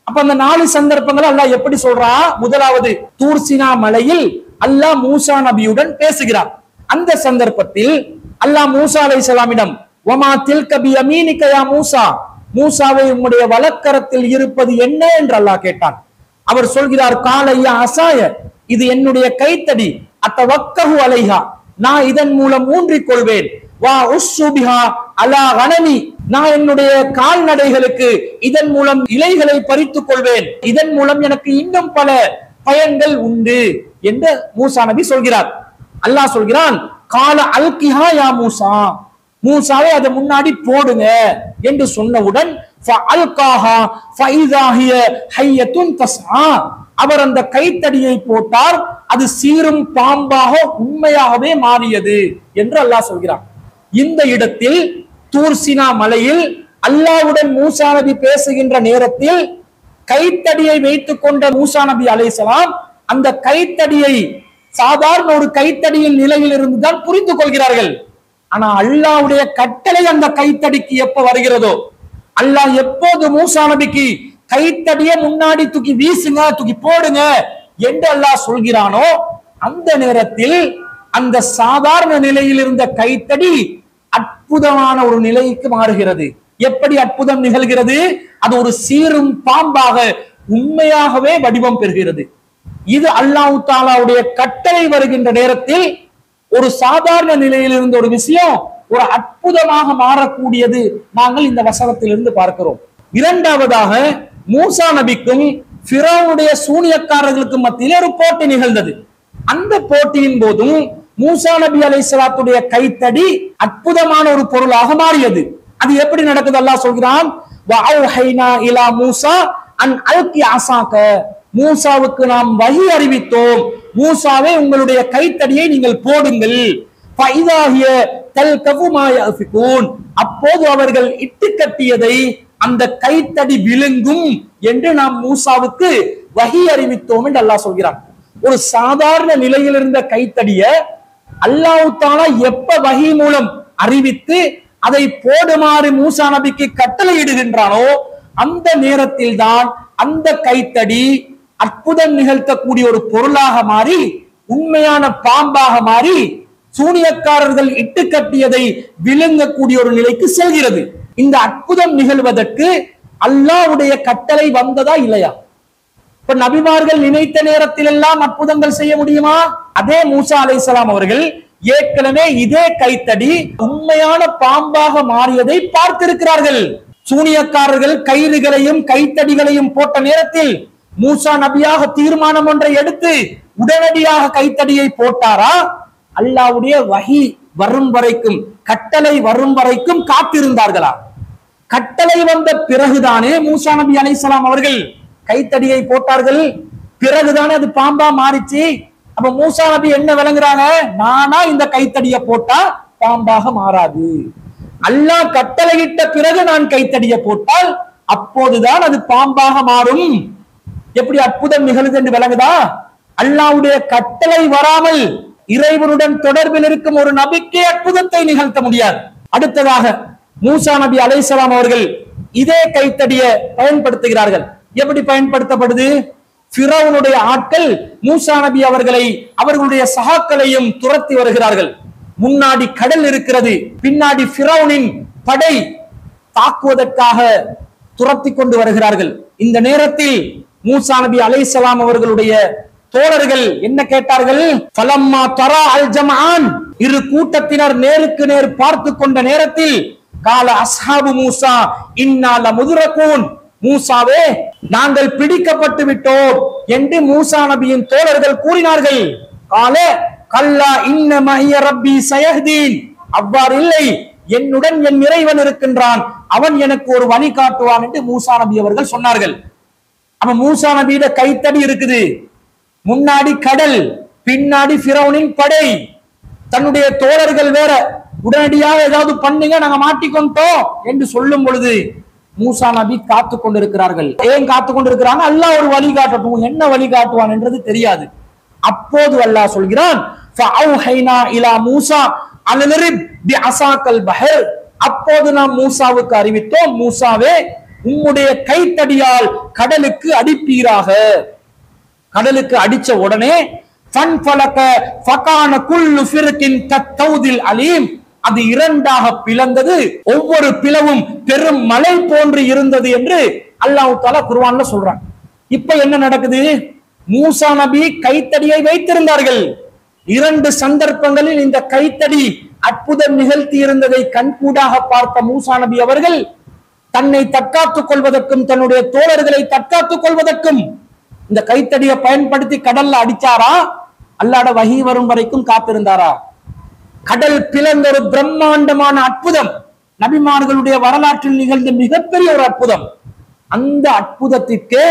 அப்ப அந்த நாலு சந்தர்ப்பங்கள் அல்லாஹ் எப்படி சொல்றான்? முதலாவது தூர்சினா மலையில் அல்லாஹ் மூசா நபியுடன் பேசுகிறார். அந்த சந்தர்ப்பத்தில் அல்லாஹ் மூசா அலை சலாமிடம் ஒமா பி யமீனிக மூசா? மூசாவை உம்முடைய வலக்கரத்தில் இருப்பது என்ன என்று அல்லாஹ் கேட்டான். அவர் சொல்கிறார் காலையா அசாய இது என்னுடைய கைத்தடி. அத்த வக்கஹு அலைஹா நான் இதன் மூலம் ஊன்றிக் கொள்வேன். வா உஸ்ஸுபிஹா அலா கனமி நான் என்னுடைய கால்நடைகளுக்கு இதன் மூலம் இலைகளை பறித்துக் கொள்வேன். இதன் மூலம் எனக்கு இன்னும் பல பயன்கள் உண்டு என்று மூசா நபி சொல்கிறார். அல்லாஹ் சொல்கிறான் கால அல்கிஹா யா மூசா மூசாவை அதை முன்னாடி போடுங்க என்று சொன்னவுடன் ஹிய அவர் அந்த கைத்தடியை போட்டார் அது சீரும் பாம்பாக உண்மையாகவே மாறியது என்று அல்லாஹ் சொல்கிறான். இந்த இடத்தில் தூர்சினா மலையில் அல்லாஹ்வுடன் மூசா நபி பேசுகின்ற நேரத்தில் கைத்தடியை வைத்துக் கொண்ட மூசா நபி அலைசலாம் அந்த கைத்தடியை சாதாரண ஒரு கைத்தடியின் நிலையில் இருந்துதான் புரிந்து கொள்கிறார்கள். ஆனா அல்லாவுடைய கட்டளை அந்த கைத்தடிக்கு எப்ப வருகிறதோ அல்லாஹ் எப்போது மூசா நபிக்கு கைத்தடியை முன்னாடி தூக்கி வீசுங்க தூக்கி போடுங்க என்று அல்லாஹ் சொல்கிறானோ அந்த நேரத்தில் அந்த சாதாரண நிலையில் இருந்த கைத்தடி அற்புதமான ஒரு நிலைக்கு மாறுகிறது. எப்படி அற்புதம் நிகழ்கிறது? அது ஒரு சீரும் பாம்பாக உண்மையாகவே வடிவம் பெறுகிறது. இது அல்லாஹு தாலாவுடைய கட்டளை வருகின்ற நேரத்தில் ஒரு சாதாரண நிலையில் இருந்த ஒரு விஷயம் ஒரு அற்புதமாக மாறக்கூடியது நாங்கள் இந்த வசனத்திலிருந்து பார்க்கிறோம். இரண்டாவதாக மூசா நபிக்கும் பிறவுடைய சூனியக்காரர்களுக்கும் மத்தியிலே ஒரு போட்டி நிகழ்ந்தது. அந்த போட்டியின் போதும் மூசா நபி அலைஹிஸ்ஸலாத்துடைய கைத்தடி அற்புதமான ஒரு பொருளாக மாறியது. அது எப்படி நடக்குது? அல்லாஹ் சொல்கிறான் இலா மூசா அன் அல்கி மூசாவுக்கு நாம் வழி அறிவித்தோம். மூசாவே உங்களுடைய கைத்தடியை நீங்கள் போடுங்கள். அப்போது அவர்கள் இட்டு கட்டியதை அந்த கைத்தடி விழுங்கும் என்று நாம் மூசாவுக்கு வகி அறிவித்தோம் என்று அல்லாஹ் சொல்கிறான். ஒரு சாதாரண நிலையில் இருந்த கைத்தடிய அல்லாஹ் தாலா எப்ப வகி மூலம் அறிவித்து அதை போடுமாறு மூசா நபிக்கு கட்டளையிடுகின்றானோ அந்த நேரத்தில் தான் அந்த கைத்தடி அற்புதம் நிகழ்த்தக்கூடிய ஒரு பொருளாக மாறி உண்மையான பாம்பாக மாறி சூனியக்காரர்கள் இட்டு கட்டியதை விழுங்கக்கூடிய ஒரு நிலைக்கு செல்கிறது. இந்த அற்புதம் நிகழ்வதற்கு அல்லாவுடைய கட்டளை வந்ததா இல்லையா? இப்ப நபிமார்கள் நினைத்த நேரத்தில் எல்லாம் அற்புதங்கள் செய்ய முடியுமா? அதே மூசா அலை அவர்கள் ஏற்கனவே இதே கைத்தடி உண்மையான பாம்பாக மாறியதை பார்த்திருக்கிறார்கள். சூனியக்காரர்கள் கயிறுகளையும் கைத்தடிகளையும் போட்ட நேரத்தில் மூசா நபியாக தீர்மானம் ஒன்றை எடுத்து உடனடியாக கைத்தடியை போட்டாரா? அல்லாவுடைய வகி வரும் வரைக்கும் கட்டளை வரும் வரைக்கும் காத்திருந்தார்களா? கட்டளை வந்த பிறகுதானே மூசா நபி அலைஹிஸ்ஸலாம் அவர்கள் கைத்தடியை போட்டார்கள். பிறகுதானே அது பாம்பா மாறிச்சு. அப்ப மூசா நபி என்ன விளங்குறாங்க? நானா இந்த கைத்தடியை போட்டா பாம்பாக மாறாது. அல்லாஹ் கட்டளையிட்ட பிறகு நான் கைத்தடிய போட்டால் அப்போதுதான் அது பாம்பாக மாறும். எப்படி அற்புதம் நிகழுது என்று விளங்குதா? அல்லாவுடைய கட்டளை வராமல் இறைவனுடன் தொடர்பில் இருக்கும் ஒரு நபிக்கே அற்புதத்தை நிகழ்த்த முடியாது. அடுத்ததாக மூசா நபி அலைஹிஸ்ஸலாம் அவர்கள் இதே கைத்தடியை பயன்படுத்துகிறார்கள். எப்படி பயன்படுத்தப்படுது? பிறவனுடைய ஆட்கள் மூசா நபி அவர்களை அவர்களுடைய சகாக்களையும் துரத்தி வருகிறார்கள். முன்னாடி கடல் இருக்கிறது பின்னாடி ஃபிரௌனின் படை தாக்குவதற்காக துரத்தி கொண்டு வருகிறார்கள். இந்த நேரத்தில் மூசா நபி அலைசலாம் அவர்களுடைய தோழர்கள் என்ன கேட்டார்கள்? பலம்மா தரா அல் ஜமான் இரு கூட்டத்தினர் நேருக்கு நேர் பார்த்து கொண்ட நேரத்தில் கால அஸ்ஹாபு மூசா இன்னால முதுரகூன் மூசாவே நாங்கள் பிடிக்கப்பட்டு விட்டோம் என்று மூசா நபியின் தோழர்கள் கூறினார்கள். கால கல்லா இன்ன மஹிய ரப்பி சயஹ்தீன். அவ்வாறு இல்லை என்னுடன் என் இறைவன் இருக்கின்றான் அவன் எனக்கு ஒரு வழி காட்டுவான் என்று மூசா நபி அவர்கள் சொன்னார்கள். அவன் மூசா நபியிட கைத்தடி இருக்குது. முன்னாடி கடல் பின்னாடி ஃபிரௌனின் படை. தன்னுடைய தோழர்கள் வேற உடனடியாக ஏதாவது பண்ணுங்க நாங்க மாட்டிக்கொண்டோம் என்று சொல்லும் பொழுது மூசா நபி காத்து கொண்டிருக்கிறார்கள். ஏன் காத்து கொண்டிருக்கிறாங்க? அல்லாஹ் ஒரு வழி காட்டட்டும். என்ன வழி காட்டுவான் என்றது தெரியாது. அப்போது அல்லாஹ் சொல்கிறான் அப்போது நாம் மூசாவுக்கு அறிவித்தோம் மூசாவே உம்முடைய கைத்தடியால் கடலுக்கு அடிப்பீராக. கடலுக்கு அடிச்ச உடனே அலீம். அது இரண்டாக பிளந்தது. ஒவ்வொரு பிளவும் பெரும் மலை போன்று இருந்தது என்று அல்லாஹ் தாலா குர்வான்ல சொல்றான். இப்ப என்ன நடக்குது? மூசா நபி கைத்தடியை வைத்திருந்தார்கள். இரண்டு சந்தர்ப்பங்களில் இந்த கைத்தடி அற்புதம் நிகழ்த்தி இருந்ததை கண்கூடாக பார்த்த மூசா நபி அவர்கள் தன்னை தற்காத்துக் கொள்வதற்கும் தன்னுடைய தோழர்களை தற்காத்துக் கொள்வதற்கும் இந்த கைத்தடியை பயன்படுத்தி கடல்ல அடிச்சாரா? அல்லாட வகி வரும் வரைக்கும் காத்திருந்தாரா? கடல் பிளந்த ஒரு பிரம்மாண்டமான அற்புதம். நபிமார்களுடைய வரலாற்றில் நிகழ்ந்த மிகப்பெரிய ஒரு அற்புதம். அந்த அற்புதத்திற்கு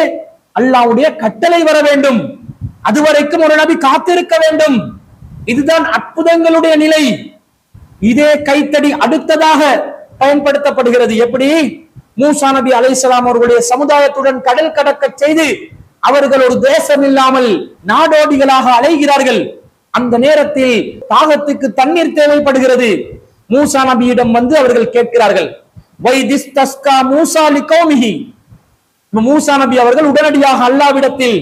அல்லாஹ்வுடைய கட்டளை வர வேண்டும். அதுவரைக்கும் ஒரு நபி காத்திருக்க வேண்டும். இதுதான் அற்புதங்களுடைய நிலை. இதே கைத்தடி அடுத்ததாக பயன்படுத்தப்படுகிறது. எப்படி? மூசா நபி அலைசலாம் அவர்களுடைய சமுதாயத்துடன் கடல் கடக்க செய்து அவர்கள் ஒரு தேசம் இல்லாமல் நாடோடிகளாக அலைகிறார்கள். அந்த நேரத்தில் தாகத்துக்கு தண்ணீர் தேவைப்படுகிறது. மூசா நபியிடம் வந்து அவர்கள் கேட்கிறார்கள் வைதிஸ் தஸ்கா மூசா மூசா நபி அவர்கள் உடனடியாக அல்லாவிடத்தில்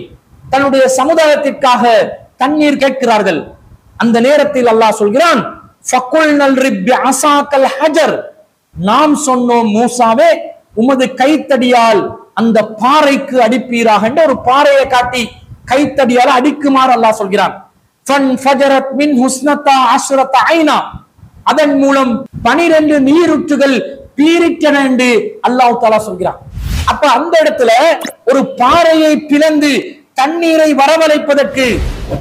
தன்னுடைய சமுதாயத்திற்காக தண்ணீர் கேட்கிறார்கள். அந்த நேரத்தில் அல்லாஹ் சொல்கிறான் ஹஜர். நாம் சொன்னோம் மூசாவே உமது கைத்தடியால் அந்த பாறைக்கு அடிப்பீராக. என்று ஒரு பாறையை காட்டி கைத்தடியால் அடிக்குமாறு அல்லாஹ் சொல்கிறான். அதன் மூலம் பனிரெண்டு நீருற்றுகள் பீரிட்டன என்று அல்லாஹ் தாலா சொல்கிறான். அப்ப அந்த இடத்துல ஒரு பாறையை பிளந்து தண்ணீரை வரவழைப்பதற்கு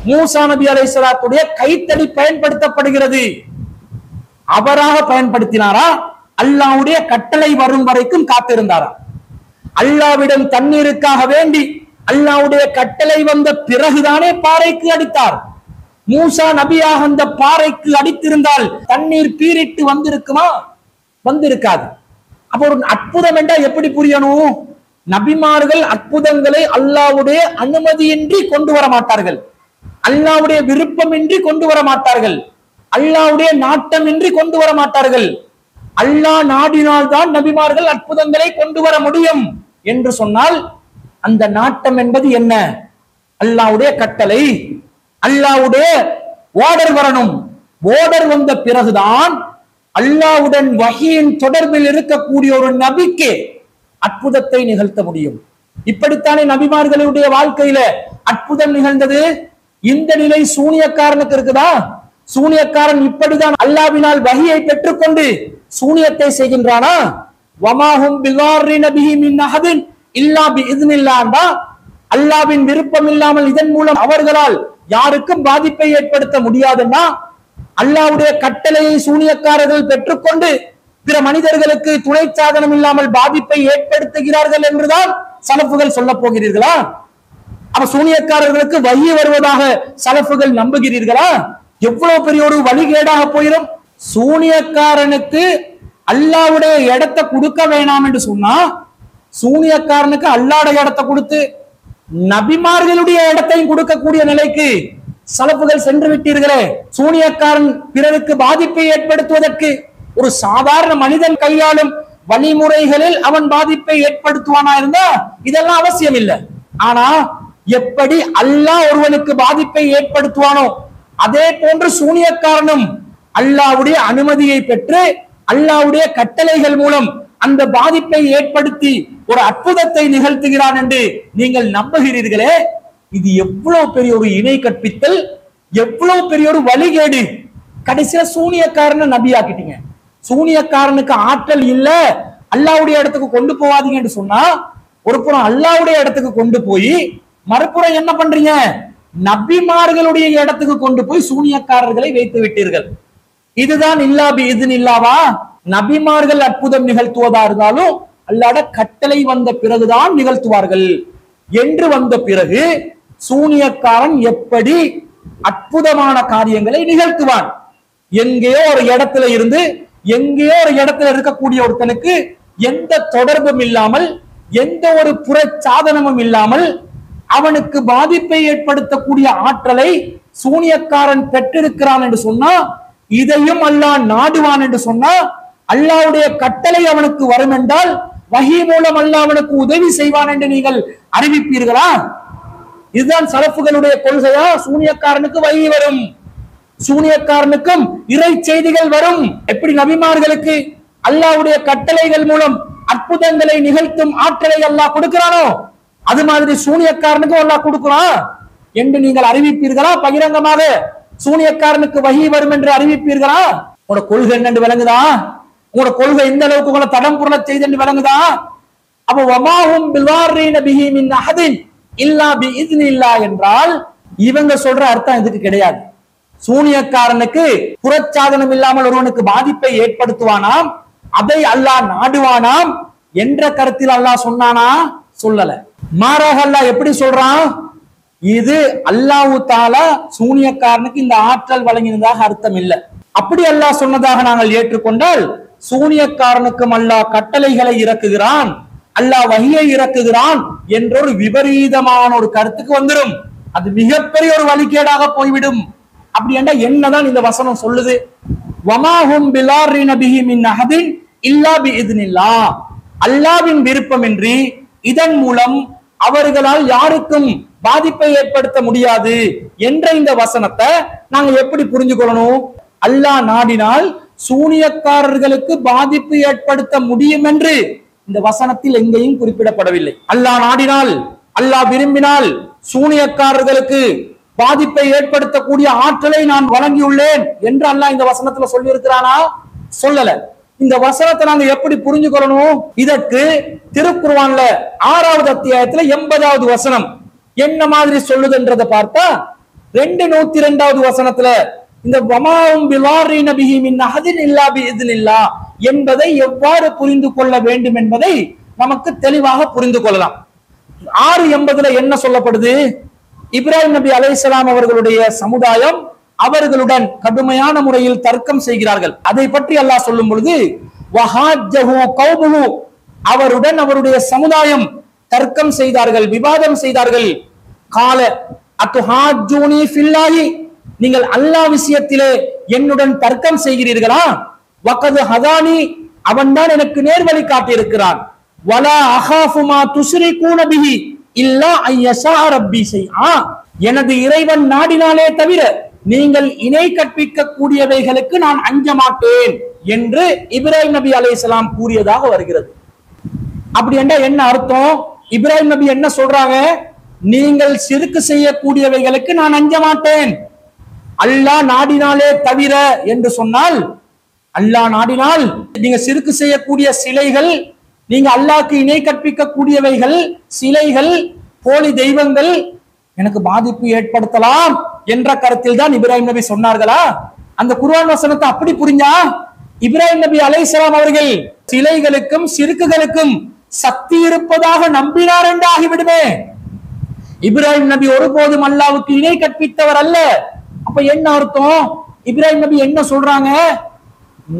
மூசா நபி அலைஹிஸ்ஸலாத்துடைய கைத்தடி பயன்படுத்தப்படுகிறது. அவராக பயன்படுத்தினாரா? அல்லாஹ்வுடைய கட்டளை வரும் வரைக்கும் காத்திருந்தாரா? அல்லாவிடம் தண்ணீருக்காக வேண்டி அல்லாஹ்வுடைய கட்டளை வந்த பிறகுதானே பாறைக்கு அடித்தார். மூசா நபியாக அந்த பாறைக்கு அடித்திருந்தால் தண்ணீர் பீரிட்டு வந்திருக்குமா? வந்திருக்காது. அப்ப ஒரு அற்புதம் என்றால் எப்படி புரியணும்? நபிமார்கள் அற்புதங்களை அல்லாஹ்வுடைய அனுமதியின்றி கொண்டு வர மாட்டார்கள். அல்லாஹ்வுடைய விருப்பமின்றி கொண்டு வர மாட்டார்கள். அல்லாவுடைய நாட்டமின்றி கொண்டு வர மாட்டார்கள். அல்லாஹ் நாடினால்தான் நபிமார்கள் அற்புதங்களை கொண்டு வர முடியும் என்று சொன்னால் அந்த நாட்டம் என்பது என்ன? அல்லாவுடைய கட்டளை. அல்லாவுடைய ஓடர் வரணும். ஓடர் வந்த பிறகுதான் அல்லாவுடன் வகையின் தொடர்பில் இருக்கக்கூடிய ஒரு நபிக்கு அற்புதத்தை நிகழ்த்த முடியும். இப்படித்தானே நபிமார்களுடைய வாழ்க்கையில அற்புதம் நிகழ்ந்தது? இந்த நிலை சூனியக்காரனுக்கு இருக்குதா? சூனியக்காரன் இப்படிதான் அல்லாவினால் வகையை பெற்றுக்கொண்டு சூனியத்தை செய்கின்றானா? வமாஹும் பிகாரி நபிஹி மின் அஹதின் இல்லா பிஇذنில்லாண்டா அல்லாவின் விருப்பம் இல்லாமல் இதன் மூலம் அவர்களால் யாருக்கும் பாதிப்பை ஏற்படுத்த முடியாதுன்னா அல்லாவுடைய கட்டளையை சூனியக்காரர்கள் பெற்றுக்கொண்டு பிற மனிதர்களுக்கு துணை சாதனம் இல்லாமல் பாதிப்பை ஏற்படுத்துகிறார்கள் என்றுதான் சலப்புகள் சொல்ல போகிறீர்களா? அப்ப சூனியக்காரர்களுக்கு வழி வருவதாக சலப்புகள் நம்புகிறீர்களா? எவ்வளவு பெரிய ஒரு வழிகேடாக போயிடும் சூனியக்காரனுக்கு அல்லாவுடைய இடத்தை கொடுக்க வேணாம் என்று சொன்னா சூனியக்காரனுக்கு அல்லாட இடத்தை கொடுத்து நபிமார்களுடைய இடத்தையும் கொடுக்கக்கூடிய நிலைக்கு சலப்புகள் சென்று விட்டீர்களே சூனியக்காரன் பிறருக்கு பாதிப்பை ஏற்படுத்துவதற்கு ஒரு சாதாரண மனிதன் கையாளும் வழிமுறைகளில் அவன் பாதிப்பை ஏற்படுத்துவானா இருந்தா இதெல்லாம் அவசியம் இல்லை ஆனா எப்படி அல்லாஹ் ஒருவனுக்கு பாதிப்பை ஏற்படுத்துவானோ அதே போன்று சூனியக்காரனும் அல்லாவுடைய அனுமதியை பெற்று அல்லாவுடைய கட்டளைகள் மூலம் அந்த பாதிப்பை ஏற்படுத்தி ஒரு அற்புதத்தை நிகழ்த்துகிறான் என்று நீங்கள் நம்புகிறீர்களே? இது எவ்வளவு பெரிய ஒரு இணை கற்பித்தல் எவ்வளவு பெரிய ஒரு வழிகேடு. கடைசியில சூனியக்காரனை நபியாக்கிட்டீங்க. சூனியக்காரனுக்கு ஆற்றல் இல்ல. அல்லாவுடைய இடத்துக்கு கொண்டு போவாதீங்கன்னு சொன்னா ஒரு புறம் அல்லாவுடைய இடத்துக்கு கொண்டு போய் மறுபுறம் என்ன பண்றீங்க? நபிமார்களுடைய இடத்துக்கு கொண்டு போய் சூனியக்காரர்களை வைத்து விட்டீர்கள். இதுதான் இல்லாபி இது இல்லாவா? நபிமார்கள் அற்புதம் நிகழ்த்துவதா இருந்தாலும் அல்லாட கட்டளை வந்த பிறகுதான் நிகழ்த்துவார்கள். என்று வந்த பிறகு சூனியக்காரன் எப்படி அற்புதமான காரியங்களை நிகழ்த்துவான்? எங்கேயோ ஒரு இடத்துல இருந்து எங்கேயோ ஒரு இடத்துல இருக்கக்கூடிய ஒருத்தனுக்கு எந்த தொடர்பும் இல்லாமல் எந்த ஒரு புற சாதனமும் இல்லாமல் அவனுக்கு பாதிப்பை ஏற்படுத்தக்கூடிய ஆற்றலை சூனியக்காரன் பெற்றிருக்கிறான் என்று சொன்னா இதையும் அல்லாஹ் நாடுவான் என்று சொன்னா அல்லாவுடைய கட்டளை அவனுக்கு வரும் என்றால் வகி மூலம் அல்லா அவனுக்கு உதவி செய்வான் என்று நீங்கள் அறிவிப்பீர்களா? இதுதான் சரப்புகளுடைய கொள்கையா? சூனியக்காரனுக்கு வகி வரும். சூனியக்காரனுக்கும் இறை செய்திகள் வரும். எப்படி நபிமார்களுக்கு அல்லாவுடைய கட்டளைகள் மூலம் அற்புதங்களை நிகழ்த்தும் ஆற்றலை அல்லாஹ் கொடுக்கிறானோ அது மாதிரி சூனியக்காரனுக்கும் அல்லாஹ் கொடுக்கிறான் என்று நீங்கள் அறிவிப்பீர்களா? பகிரங்கமாக சூனியக்காரனுக்கு வகி வரும் என்று அறிவிப்பீர்களா? உனக்கு கொள்கை என்னென்று விளங்குதா? உங்களோட கொள்கை எந்த அளவுக்கு உங்களை தடம் புரள செய்து விளங்குதா? அப்ப வமாஹும் பில்வாரீன பிஹி மின் அஹதின் இல்லா பி இல்லா என்றால் இவங்க சொல்ற அர்த்தம் இதுக்கு கிடையாது. சூனியக்காரனுக்கு புறச்சாதனம் இல்லாமல் ஒருவனுக்கு பாதிப்பை ஏற்படுத்துவானாம் அதை அல்லாஹ் நாடுவானாம் என்ற கருத்தில் அல்லாஹ் சொன்னானா? சொல்லல. மாறாக அல்லாஹ் எப்படி சொல்றான்? இது அல்லாஹு தாலா சூனியக்காரனுக்கு இந்த ஆற்றல் வழங்கினதாக அர்த்தம் இல்லை. அப்படி அல்லாஹ் சொன்னதாக நாங்கள் ஏற்றுக்கொண்டால் சூனியக்காரனுக்கும் அல்லாஹ் கட்டளைகளை இறக்குகிறான். அல்லாஹ் வகையை இறக்குகிறான் என்ற ஒரு விபரீதமான ஒரு கருத்துக்கு வந்துடும் அது மிகப்பெரிய ஒரு வழிகேடாக போய்விடும். அப்படி என்றா என்னதான் இந்த வசனம் சொல்லுது? வமாஹும் பிலாரி நபிஹி மின் அஹதின் இல்லா இதுனில்லா அல்லாவின் விருப்பமின்றி இதன் மூலம் அவர்களால் யாருக்கும் பாதிப்பை ஏற்படுத்த முடியாது என்ற இந்த வசனத்தை நாங்க எப்படி புரிஞ்சு கொள்ளணும் அல்லாஹ் நாடினால் சூனியக்காரர்களுக்கு பாதிப்பு ஏற்படுத்த முடியும் என்று இந்த வசனத்தில் எங்கேயும் குறிப்பிடப்படவில்லை. அல்லாஹ் நாடினால் அல்லாஹ் விரும்பினால் சூனியக்காரர்களுக்கு பாதிப்பை ஏற்படுத்தக்கூடிய ஆற்றலை நான் வழங்கியுள்ளேன் என்று அல்லாஹ் இந்த வசனத்துல சொல்லி இருக்கிறானா சொல்லல. இந்த வசனத்தை நாங்க எப்படி புரிஞ்சு இதற்கு திருக்குருவான்ல ஆறாவது அத்தியாயத்துல எண்பதாவது வசனம். என்ன மாதிரி சொல்லுதுன்றதை பார்த்தா ரெண்டு நூத்தி ரெண்டாவது வசனத்துல இந்த வமாவும் பிலாரி நபிஹி அஹதின் இல்லா என்பதை எவ்வாறு புரிந்து கொள்ள வேண்டும் என்பதை நமக்கு தெளிவாக புரிந்து கொள்ளலாம். ஆறு எண்பதுல என்ன சொல்லப்படுது? இப்ராஹிம் நபி அலைஹிஸ்ஸலாம் அவர்களுடைய சமுதாயம் அவர்களுடன் கடுமையான முறையில் தர்க்கம் செய்கிறார்கள். அதை பற்றி அல்லாஹ் சொல்லும் பொழுது அவருடன் அவருடைய சமுதாயம் தர்க்கம் செய்தார்கள் விவாதம் செய்தார்கள். கால அத்துஹாஜூனி ஃபில்லாஹி. நீங்கள் அல்லாஹ் விஷயத்திலே என்னுடன் தர்க்கம் செய்கிறீர்களா? வக்கது ஹதானி அவன்தான் எனக்கு நேர்வழி காட்டியிருக்கிறான். வலா அஹாஃபுமா துஸ்ரி கூனபிஹி இல்லா ஐயசா ரப்பி ஆ எனது இறைவன் நாடினாலே தவிர நீங்கள் இணை கற்பிக்க கூடியவைகளுக்கு நான் அஞ்ச மாட்டேன் என்று இப்ராஹிம் நபி அலைஹிஸ்ஸலாம் கூறியதாக வருகிறது. அப்படி என்றா என்ன அர்த்தம்? இப்ராஹிம் நபி என்ன சொல்றாங்க? நீங்கள் சிறுக்கு செய்யக்கூடியவைகளுக்கு நான் அஞ்ச மாட்டேன் அல்லாஹ் நாடினாலே தவிர என்று சொன்னால் அல்லாஹ் நாடினால் நீங்க சிறுக்கு செய்யக்கூடிய சிலைகள் நீங்க அல்லாஹ்க்கு இணை கற்பிக்க கூடியவைகள் சிலைகள் போலி தெய்வங்கள் எனக்கு பாதிப்பு ஏற்படுத்தலாம் என்ற கருத்தில் தான் இப்ராஹிம் நபி சொன்னார்களா? அந்த குர்ஆன் வசனத்தை அப்படி புரிஞ்சா? இப்ராஹிம் நபி அலைஹிஸ்ஸலாம் அவர்கள் சிலைகளுக்கும் சிறுக்குகளுக்கும் சக்தி இருப்பதாக நம்பினார் என்று ஆகிவிடுமே இப்ராஹிம் நபி ஒருபோதும் அல்லாவுக்கு இணை கற்பித்தவர் அல்ல. அப்ப என்ன அர்த்தம்? இப்ராஹிம் நபி என்ன சொல்றாங்க?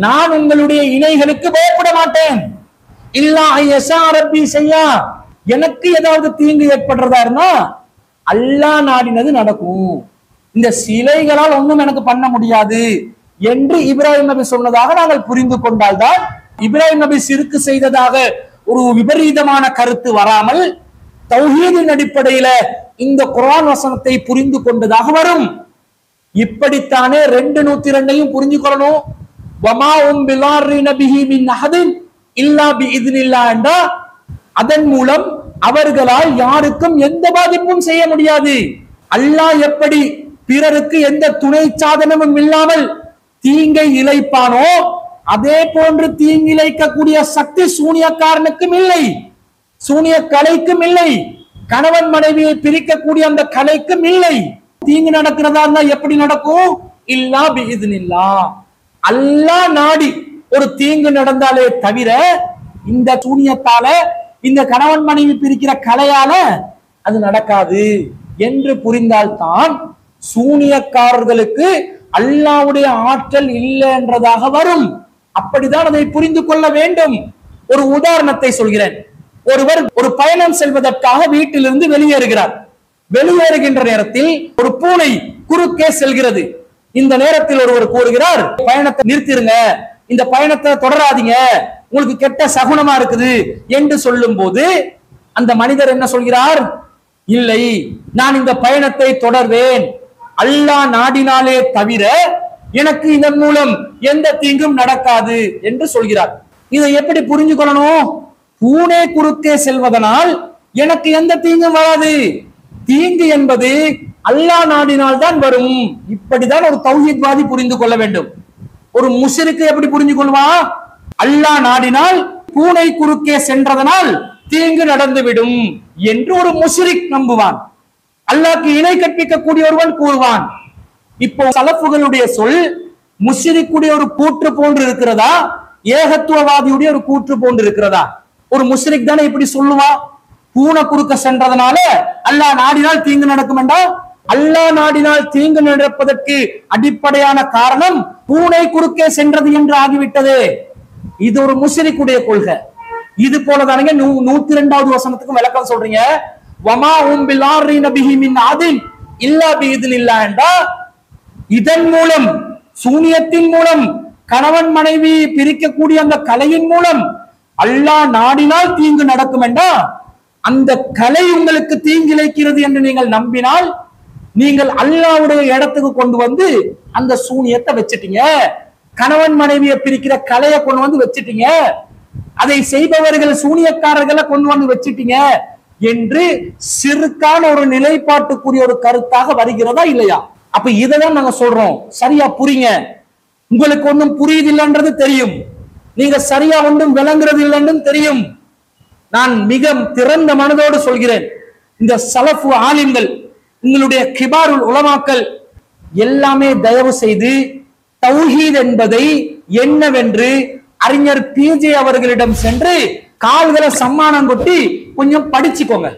நான் உங்களுடைய இணைகளுக்கு பயப்பட மாட்டேன். இல்லா ஐயசா ரப்பி செய்யா எனக்கு ஏதாவது தீங்கு ஏற்படுறதா இருந்தா அல்லாஹ் நாடினது நடக்கும். இந்த சிலைகளால் ஒன்றும் எனக்கு பண்ண முடியாது என்று இப்ராஹிம் நபி சொன்னதாக நாங்கள் புரிந்து கொண்டால்தான் இப்ராஹிம் நபி சிறுக்கு செய்ததாக ஒரு விபரீதமான கருத்து வராமல் தௌஹீதின் அடிப்படையில இந்த குரான் வசனத்தை புரிந்து கொண்டதாக வரும். இப்படித்தானே ரெண்டு நூத்தி ரெண்டையும் புரிஞ்சுக்கொள்ளணும். வமா உம் பிலாரின பிஹி மின் அஹதின் இல்லா பி இத்னில்லா என்றா அதன் மூலம் அவர்களால் யாருக்கும் எந்த பாதிப்பும் செய்ய முடியாது. அல்லாஹ் எப்படி பிறருக்கு எந்த துணை சாதனமும் இல்லாமல் தீங்கை இழைப்பானோ அதே போன்று தீங்கிழைக்கக்கூடிய சக்தி சூனியக்காரனுக்கும் இல்லை. சூனிய கலைக்கும் இல்லை. கணவன் மனைவியை பிரிக்கக்கூடிய அந்த கலைக்கும் இல்லை. தீங்கு நடக்கிறதா இருந்தா எப்படி நடக்கும்? இல்லா பிகிதுனில்லா அல்லாஹ் நாடி ஒரு தீங்கு நடந்தாலே தவிர இந்த சூனியத்தால இந்த கணவன் மனைவி பிரிக்கிற கலையால அது நடக்காது. என்று புரிந்தால்தான் சூனியக்காரர்களுக்கு அல்லாவுடைய ஆற்றல் இல்லைன்றதாக வரும். அப்படிதான் அதை புரிந்து கொள்ள வேண்டும். ஒரு உதாரணத்தை சொல்கிறேன். ஒருவர் ஒரு பயணம் செல்வதற்காக வீட்டிலிருந்து வெளியேறுகிறார். வெளியேறுகின்ற நேரத்தில் ஒரு பூனை குறுக்கே செல்கிறது. இந்த நேரத்தில் ஒருவர் கூறுகிறார் பயணத்தை நிறுத்திருங்க. இந்த பயணத்தை தொடராதீங்க. உங்களுக்கு கெட்ட சகுனமா இருக்குது என்று சொல்லும் போது அந்த மனிதர் என்ன சொல்கிறார்? இல்லை நான் இந்த பயணத்தை தொடர்வேன். அல்லாஹ் நாடினாலே தவிர எனக்கு இதன் மூலம் எந்த தீங்கும் நடக்காது என்று சொல்கிறார். இதை எப்படி புரிஞ்சு கொள்ளணும் பூனே குறுக்கே செல்வதனால் எனக்கு எந்த தீங்கும் வராது. தீங்கு என்பது அல்லாஹ் நாடினால் தான் வரும். இப்படிதான் ஒரு தௌஹீத்வாதி புரிந்து கொள்ள வேண்டும். ஒரு முஷருக்கு எப்படி புரிஞ்சு கொள்வா? அல்லாஹ் நாடினால் பூனை குறுக்கே சென்றதனால் தீங்கு நடந்துவிடும் என்று ஒரு முஷிரிக் நம்புவான். அல்லாஹ்க்கு இணை கற்பிக்க ஒருவன் கூறுவான். இப்போ சலப்புகளுடைய சொல் முஷிரிக்குடைய ஒரு கூற்று போன்று இருக்கிறதா? ஏகத்துவவாதியுடைய ஒரு கூற்று போன்று இருக்கிறதா? ஒரு முஷ்ரிக் தானே இப்படி சொல்லுவா? பூனை குறுக்க சென்றதுனால அல்லாஹ் நாடினால் தீங்கு நடக்கும் என்றா அல்லாஹ் நாடினால் தீங்கு நடப்பதற்கு அடிப்படையான காரணம் பூனை குறுக்கே சென்றது என்று ஆகிவிட்டது. இது ஒரு முஷ்ரிக்குடைய கொள்கை. இது போலதானுங்க நூ- நூத்தி ரெண்டாவது வசனத்துக்கும் விளக்கம் சொல்றீங்க. வமா உம் பில்லாரி நபிஹி மின் ஆதின் இல்லா பிஇذنில்லா என்றா இதன் மூலம் சூனியத்தின் மூலம் கணவன் மனைவி பிரிக்கக்கூடிய அந்த கலையின் மூலம் அல்லாஹ் நாடினால் தீங்கு நடக்கும் என்றா அந்த கலை உங்களுக்கு தீங்கிழைக்கிறது என்று நீங்கள் நம்பினால் நீங்கள் அல்லாவுடைய இடத்துக்கு கொண்டு வந்து அந்த சூனியத்தை வச்சிட்டீங்க. கணவன் மனைவியை பிரிக்கிற கலையை கொண்டு வந்து வச்சிட்டீங்க. அதை செய்பவர்கள் சூனியக்காரர்களை கொண்டு வந்து வச்சிட்டீங்க என்று சிறுக்கான ஒரு நிலைப்பாட்டுக்குரிய ஒரு கருத்தாக வருகிறதா இல்லையா? அப்ப இதைதான் நாங்க சொல்றோம். சரியா புரியுங்க? உங்களுக்கு ஒன்றும் புரியுது இல்லைன்றது தெரியும். நீங்க சரியா ஒன்றும் விளங்குறது இல்லைன்னு தெரியும். நான் மிக திறந்த மனதோடு சொல்கிறேன். இந்த சலஃபு ஆலிம்கள் உங்களுடைய கிபாருல் உலமாக்கல் எல்லாமே தயவு செய்து தௌஹீத் என்பதை என்னவென்று அறிஞர் பிஜே அவர்களிடம் சென்று கால்களை சம்மானம் கொட்டி கொஞ்சம் படிச்சுக்கோங்க.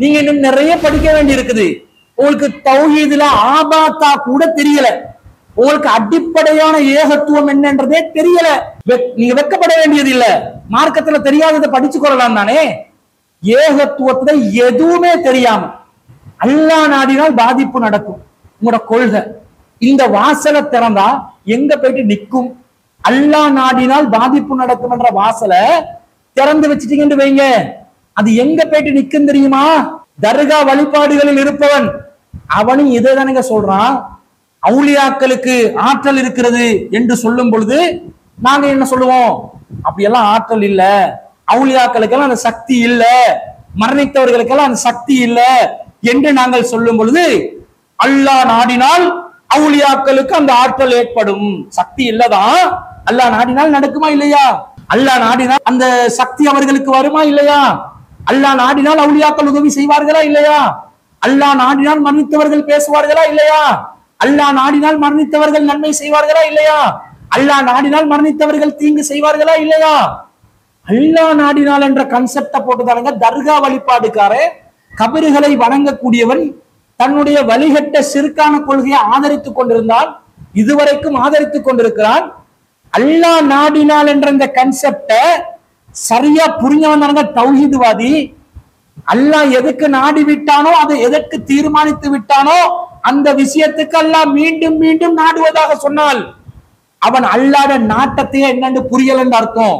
நீங்க இன்னும் நிறைய படிக்க வேண்டி இருக்குது உங்களுக்கு தௌஹீதுல ஆபாத்தா கூட தெரியல. உங்களுக்கு அடிப்படையான ஏகத்துவம் என்னன்றதே தெரியல. வெக்- நீங்க வெக்கப்பட வேண்டியது இல்ல மார்க்கத்துல தெரியாததை படிச்சு கொள்ளலாம் தானே? ஏகத்துவத்துல எதுவுமே தெரியாம. அல்லாஹ் நாடினால் பாதிப்பு நடக்கும். உங்களோட கொள்கை. இந்த வாசலை திறந்தா எங்க போயிட்டு நிக்கும்? அல்லாஹ் நாடினால் பாதிப்பு நடக்கும் என்ற வாசலை திறந்து வச்சுட்டீங்கன்னு வைங்க. அது எங்க போயிட்டு நிற்கும் தெரியுமா? தர்கா வழிபாடுகளில் இருப்பவன். அவனும் இதை தானங்க சொல்றான். அவுலியாக்களுக்கு ஆற்றல் இருக்கிறது என்று சொல்லும் பொழுது நாங்க என்ன சொல்லுவோம்? அப்படியெல்லாம் ஆற்றல் இல்ல. அவுலியாக்களுக்கெல்லாம் அந்த சக்தி இல்ல. மரணித்தவர்களுக்கெல்லாம் அந்த சக்தி இல்ல என்று நாங்கள் சொல்லும் பொழுது அல்லாஹ் நாடினால் அவுலியாக்களுக்கு அந்த ஆற்றல் ஏற்படும். சக்தி இல்லதான் அல்லாஹ் நாடினால் நடக்குமா இல்லையா? அல்லாஹ் நாடினால் அந்த சக்தி அவர்களுக்கு வருமா இல்லையா? அல்லாஹ் நாடினால் அவுலியாக்கள் உதவி செய்வார்களா இல்லையா? அல்லாஹ் நாடினால் மரணித்தவர்கள் பேசுவார்களா இல்லையா? அல்லாஹ் நாடினால் மரணித்தவர்கள் நன்மை செய்வார்களா இல்லையா? அல்லாஹ் நாடினால் மரணித்தவர்கள் தீங்கு செய்வார்களா இல்லையா? அல்லாஹ் நாடினால் என்ற கன்செப்ட போட்டுதானுங்க தர்கா வழிபாடுக்காரே கபறுகளை வணங்கக்கூடியவன் தன்னுடைய வழிகட்ட சிறுக்கான கொள்கையை ஆதரித்துக் கொண்டிருந்தான் இதுவரைக்கும் ஆதரித்துக் கொண்டிருக்கிறான். அல்லாஹ் நாடினால் என்ற இந்த கன்செப்ட சரியா புரிஞ்ச வந்தாங்க தௌஹீத்வாதி. அல்லாஹ் எதுக்கு நாடி விட்டானோ அதை எதற்கு தீர்மானித்து விட்டானோ அந்த விஷயத்துக்கு அல்லாஹ் மீண்டும் மீண்டும் நாடுவதாக சொன்னால் அவன் அல்லாத நாட்டத்தையே என்னன்னு புரியலன்னு அர்த்தம்.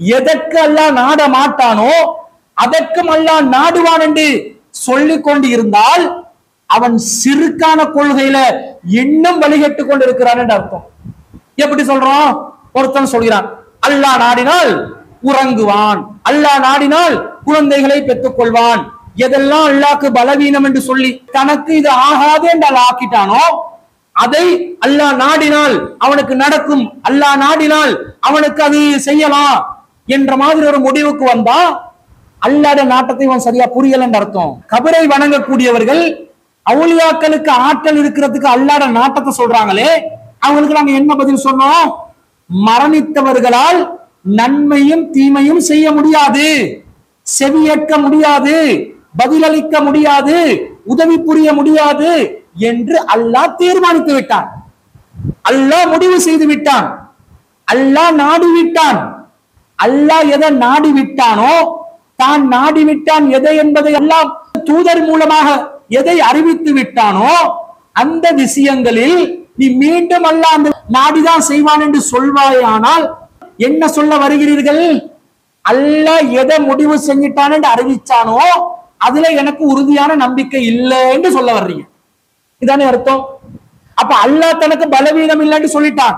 எதற்கு அல்லாஹ் நாட மாட்டானோ அதற்கும் அல்லாஹ் நாடுவான் என்று சொல்லிக் கொண்டு இருந்தால் அவன் சிறுக்கான கொள்கையில இன்னும் வழிகட்டு கொண்டிருக்கிறான் என்று அர்த்தம். எப்படி சொல்றோம் ஒருத்தன் சொல்கிறான் அல்லாஹ் நாடினால் உறங்குவான். அல்லாஹ் நாடினால் குழந்தைகளை பெற்றுக் கொள்வான் எதெல்லாம் அல்லாக்கு பலவீனம் என்று சொல்லி தனக்கு இது ஆகாது என்று ஆக்கிட்டானோ அதை அல்லாஹ் நாடினால் அவனுக்கு நடக்கும் அல்லாஹ் நாடினால் அவனுக்கு அது செய்யலாம் என்ற மாதிரி ஒரு முடிவுக்கு வந்தா அல்லாத நாட்டத்தை இவன் சரியா புரியலன்னு அர்த்தம். கபரை வணங்கக்கூடியவர்கள் அவுளியாக்களுக்கு ஆற்றல் இருக்கிறதுக்கு அல்லாத நாட்டத்தை சொல்றாங்களே அவங்களுக்கு நாங்க என்ன பதில் சொன்னோம்? மரணித்தவர்களால் நன்மையும் தீமையும் செய்ய முடியாது செவியேற்க முடியாது பதிலளிக்க முடியாது உதவி புரிய முடியாது என்று அல்லாஹ் தீர்மானித்து விட்டான். அல்லாஹ் முடிவு செய்து விட்டான். அல்லாஹ் நாடி விட்டான். அல்லாஹ் எதை நாடி விட்டானோ தான் நாடி விட்டான் எதை என்பதை எல்லாம் தூதர் மூலமாக எதை அறிவித்து விட்டானோ அந்த விஷயங்களில் நீ மீண்டும் அல்ல அந்த நாடிதான் செய்வான் என்று சொல்வாயானால் என்ன சொல்ல வருகிறீர்கள்? அல்லாஹ் எதை முடிவு செஞ்சிட்டான் என்று அறிவிச்சானோ அதுல எனக்கு உறுதியான நம்பிக்கை இல்லைன்னு சொல்ல வர்றீங்க. இதானே அர்த்தம்? அப்ப அல்லாஹ் தனக்கு பலவீனம் இல்லைன்னு சொல்லிட்டான்.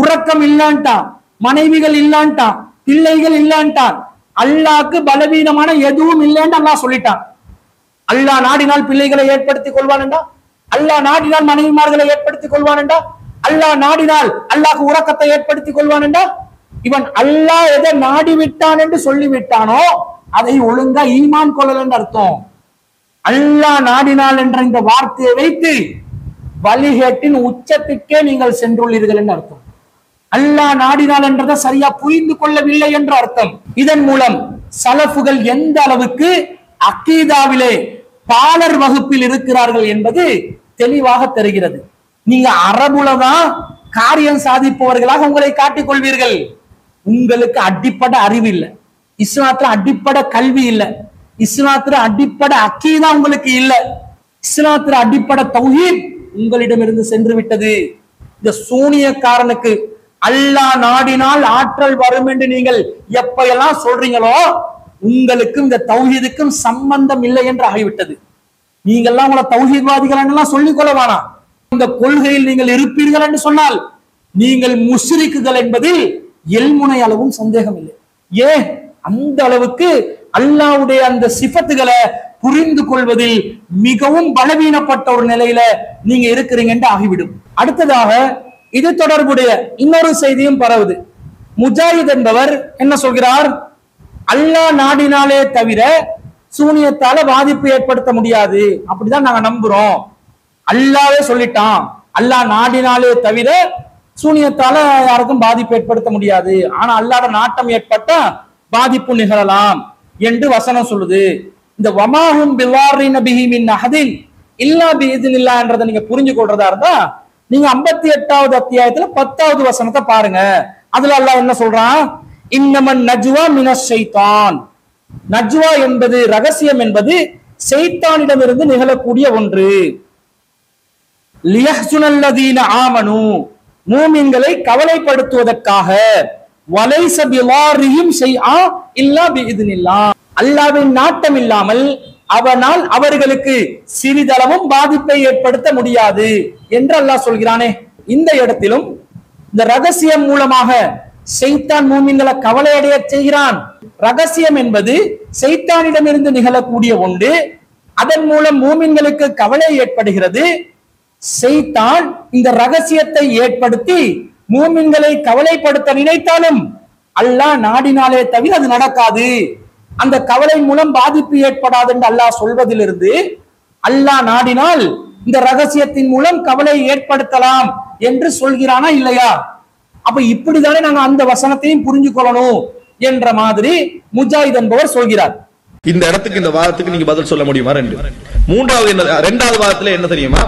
உறக்கம் இல்லான்ட்டான். மனைவிகள் இல்லான்ட்டான். பிள்ளைகள் இல்லான்ட்டான். அல்லாக்கு பலவீனமான எதுவும் இல்லைன்னு அல்லாஹ் சொல்லிட்டான். அல்லாஹ் நாடினால் பிள்ளைகளை ஏற்படுத்திக் கொள்வானண்டா? அல்லாஹ் நாடினால் மனைவிமார்களை ஏற்படுத்திக் கொள்வானண்டா? அல்லாஹ் நாடினால் அல்லாஹ் உறக்கத்தை ஏற்படுத்திக் கொள்வானண்டா? இவன் அல்லாஹ் எதை நாடி விட்டான் என்று சொல்லி விட்டானோ அதை ஒழுங்கா ஈமான் கொள்ளலன்னு அர்த்தம். அல்லாஹ் நாடினால் என்ற இந்த வார்த்தையை வைத்து வழிகேட்டின் உச்சத்துக்கே நீங்கள் சென்றுள்ளீர்கள் என்று அர்த்தம். அல்லாஹ் நாடினால் என்றதை சரியா புரிந்து கொள்ளவில்லை என்று அர்த்தம். இதன் மூலம் சலஃபுகள் எந்த அளவுக்கு அக்கீதாவிலே பாலர் வகுப்பில் இருக்கிறார்கள் என்பது தெளிவாக தெரிகிறது. நீங்க அரபுல தான் காரியம் சாதிப்பவர்களாக உங்களை காட்டிக் கொள்வீர்கள். உங்களுக்கு அடிப்படை அறிவு இல்லை. இஸ்லாத்துல அடிப்படை கல்வி இல்லை. இஸ்லாத்துல அடிப்படை அக்கீதா உங்களுக்கு இல்லை. இஸ்லாத்துல அடிப்படை தௌஹீத் உங்களிடமிருந்து சென்று விட்டது. இந்த சூனியக்காரனுக்கு அல்லா நாடினால் ஆற்றல் வரும் என்று நீங்கள் எப்பையெல்லாம் சொல்றீங்களோ உங்களுக்கும் இந்த தௌஹீதுக்கும் சம்பந்தம் இல்லை என்று ஆகிவிட்டது. நீங்கள்லாம் உங்களை தௌஹீத்வாதிகள் எல்லாம் சொல்லிக் கொள்ளவானா வேணாம். இந்த கொள்கையில் நீங்கள் இருப்பீர்கள் என்று சொன்னால் நீங்கள் முஸ்ரிக்குகள் என்பதில் எல்முனை அளவும் சந்தேகம் இல்லை ஏன்? அந்த அளவுக்கு அல்லாஹ்வுடைய அந்த சிபத்துகளை புரிந்து கொள்வதில் மிகவும் பலவீனப்பட்ட ஒரு நிலையில நீங்க இருக்கிறீங்க என்று ஆகிவிடும். அடுத்ததாக இது தொடர்புடைய இன்னொரு செய்தியும் பரவுது. முஜாஹித் என்பவர் என்ன சொல்கிறார்? அல்லாஹ் நாடினாலே தவிர சூனியத்தால பாதிப்பு ஏற்படுத்த முடியாது. அப்படிதான் நாங்க நம்புறோம். அல்லாவே சொல்லிட்டான். அல்லாஹ் நாடினாலே தவிர சூனியத்தால யாருக்கும் பாதிப்பு ஏற்படுத்த முடியாது. ஆனா அல்லாத நாட்டம் ஏற்பட்ட பாதிப்பு நிகழலாம் என்று வசனம் சொல்லுது. இந்த வமாஹும் பிவாரி நபிஹி மின் அஹதின் இல்லா இல்லா என்றதை நீங்க புரிஞ்சு கொள்றதா இருந்தா நீங்க ஐம்பத்தி எட்டாவது அத்தியாயத்துல பத்தாவது வசனத்தை பாருங்க. அதுல அல்லாஹ் என்ன சொல்றான்? இன்னமன் நஜ்வா மினஸ் ஷைத்தான். நஜ்வா என்பது ரகசியம் என்பது செய்தானிடமிருந்து நிகழக்கூடிய ஒன்று. லியஹ்சுனல்லதீன ஆமனு. மூமின்களை கவலைப்படுத்துவதற்காக. வலைச பிவாரியும் செய்யா இல்லா பிஇذنில்லா அல்லாஹ்வின் நாட்டம் இல்லாமல் அவனால் அவர்களுக்கு சிறிதளவும் பாதிப்பை ஏற்படுத்த முடியாது என்று அல்லாஹ் சொல்கிறானே. இந்த இடத்திலும் இந்த ரகசியம் மூலமாக செய்தான் மூமின்களை கவலையடைய செய்கிறான். ரகசியம் என்பது செய்தானிடமிருந்து நிகழக்கூடிய ஒன்று. அதன் மூலம் மூமின்களுக்கு கவலை ஏற்படுகிறது. செய்தான் இந்த ரகசியத்தை ஏற்படுத்தி மூமின்களை கவலைப்படுத்த நினைத்தாலும் அல்லாஹ் நாடினாலே தவிர அது நடக்காது. அந்த கவலை மூலம் பாதிப்பு ஏற்படாது என்று அல்லாஹ் சொல்வதிலிருந்து அல்லாஹ் நாடினால் இந்த ரகசியத்தின் மூலம் கவலை ஏற்படுத்தலாம் என்று சொல்கிறானா இல்லையா? அப்ப இப்படிதானே நாங்க அந்த வசனத்தையும் புரிஞ்சு கொள்ளணும் என்ற மாதிரி முஜாஹித் என்பவர் சொல்கிறார். இந்த இடத்துக்கு இந்த வாதத்துக்கு நீங்க பதில் சொல்ல முடியுமா? ரெண்டு. மூன்றாவது என்ன ரெண்டாவது வாதத்துல என்ன தெரியுமா?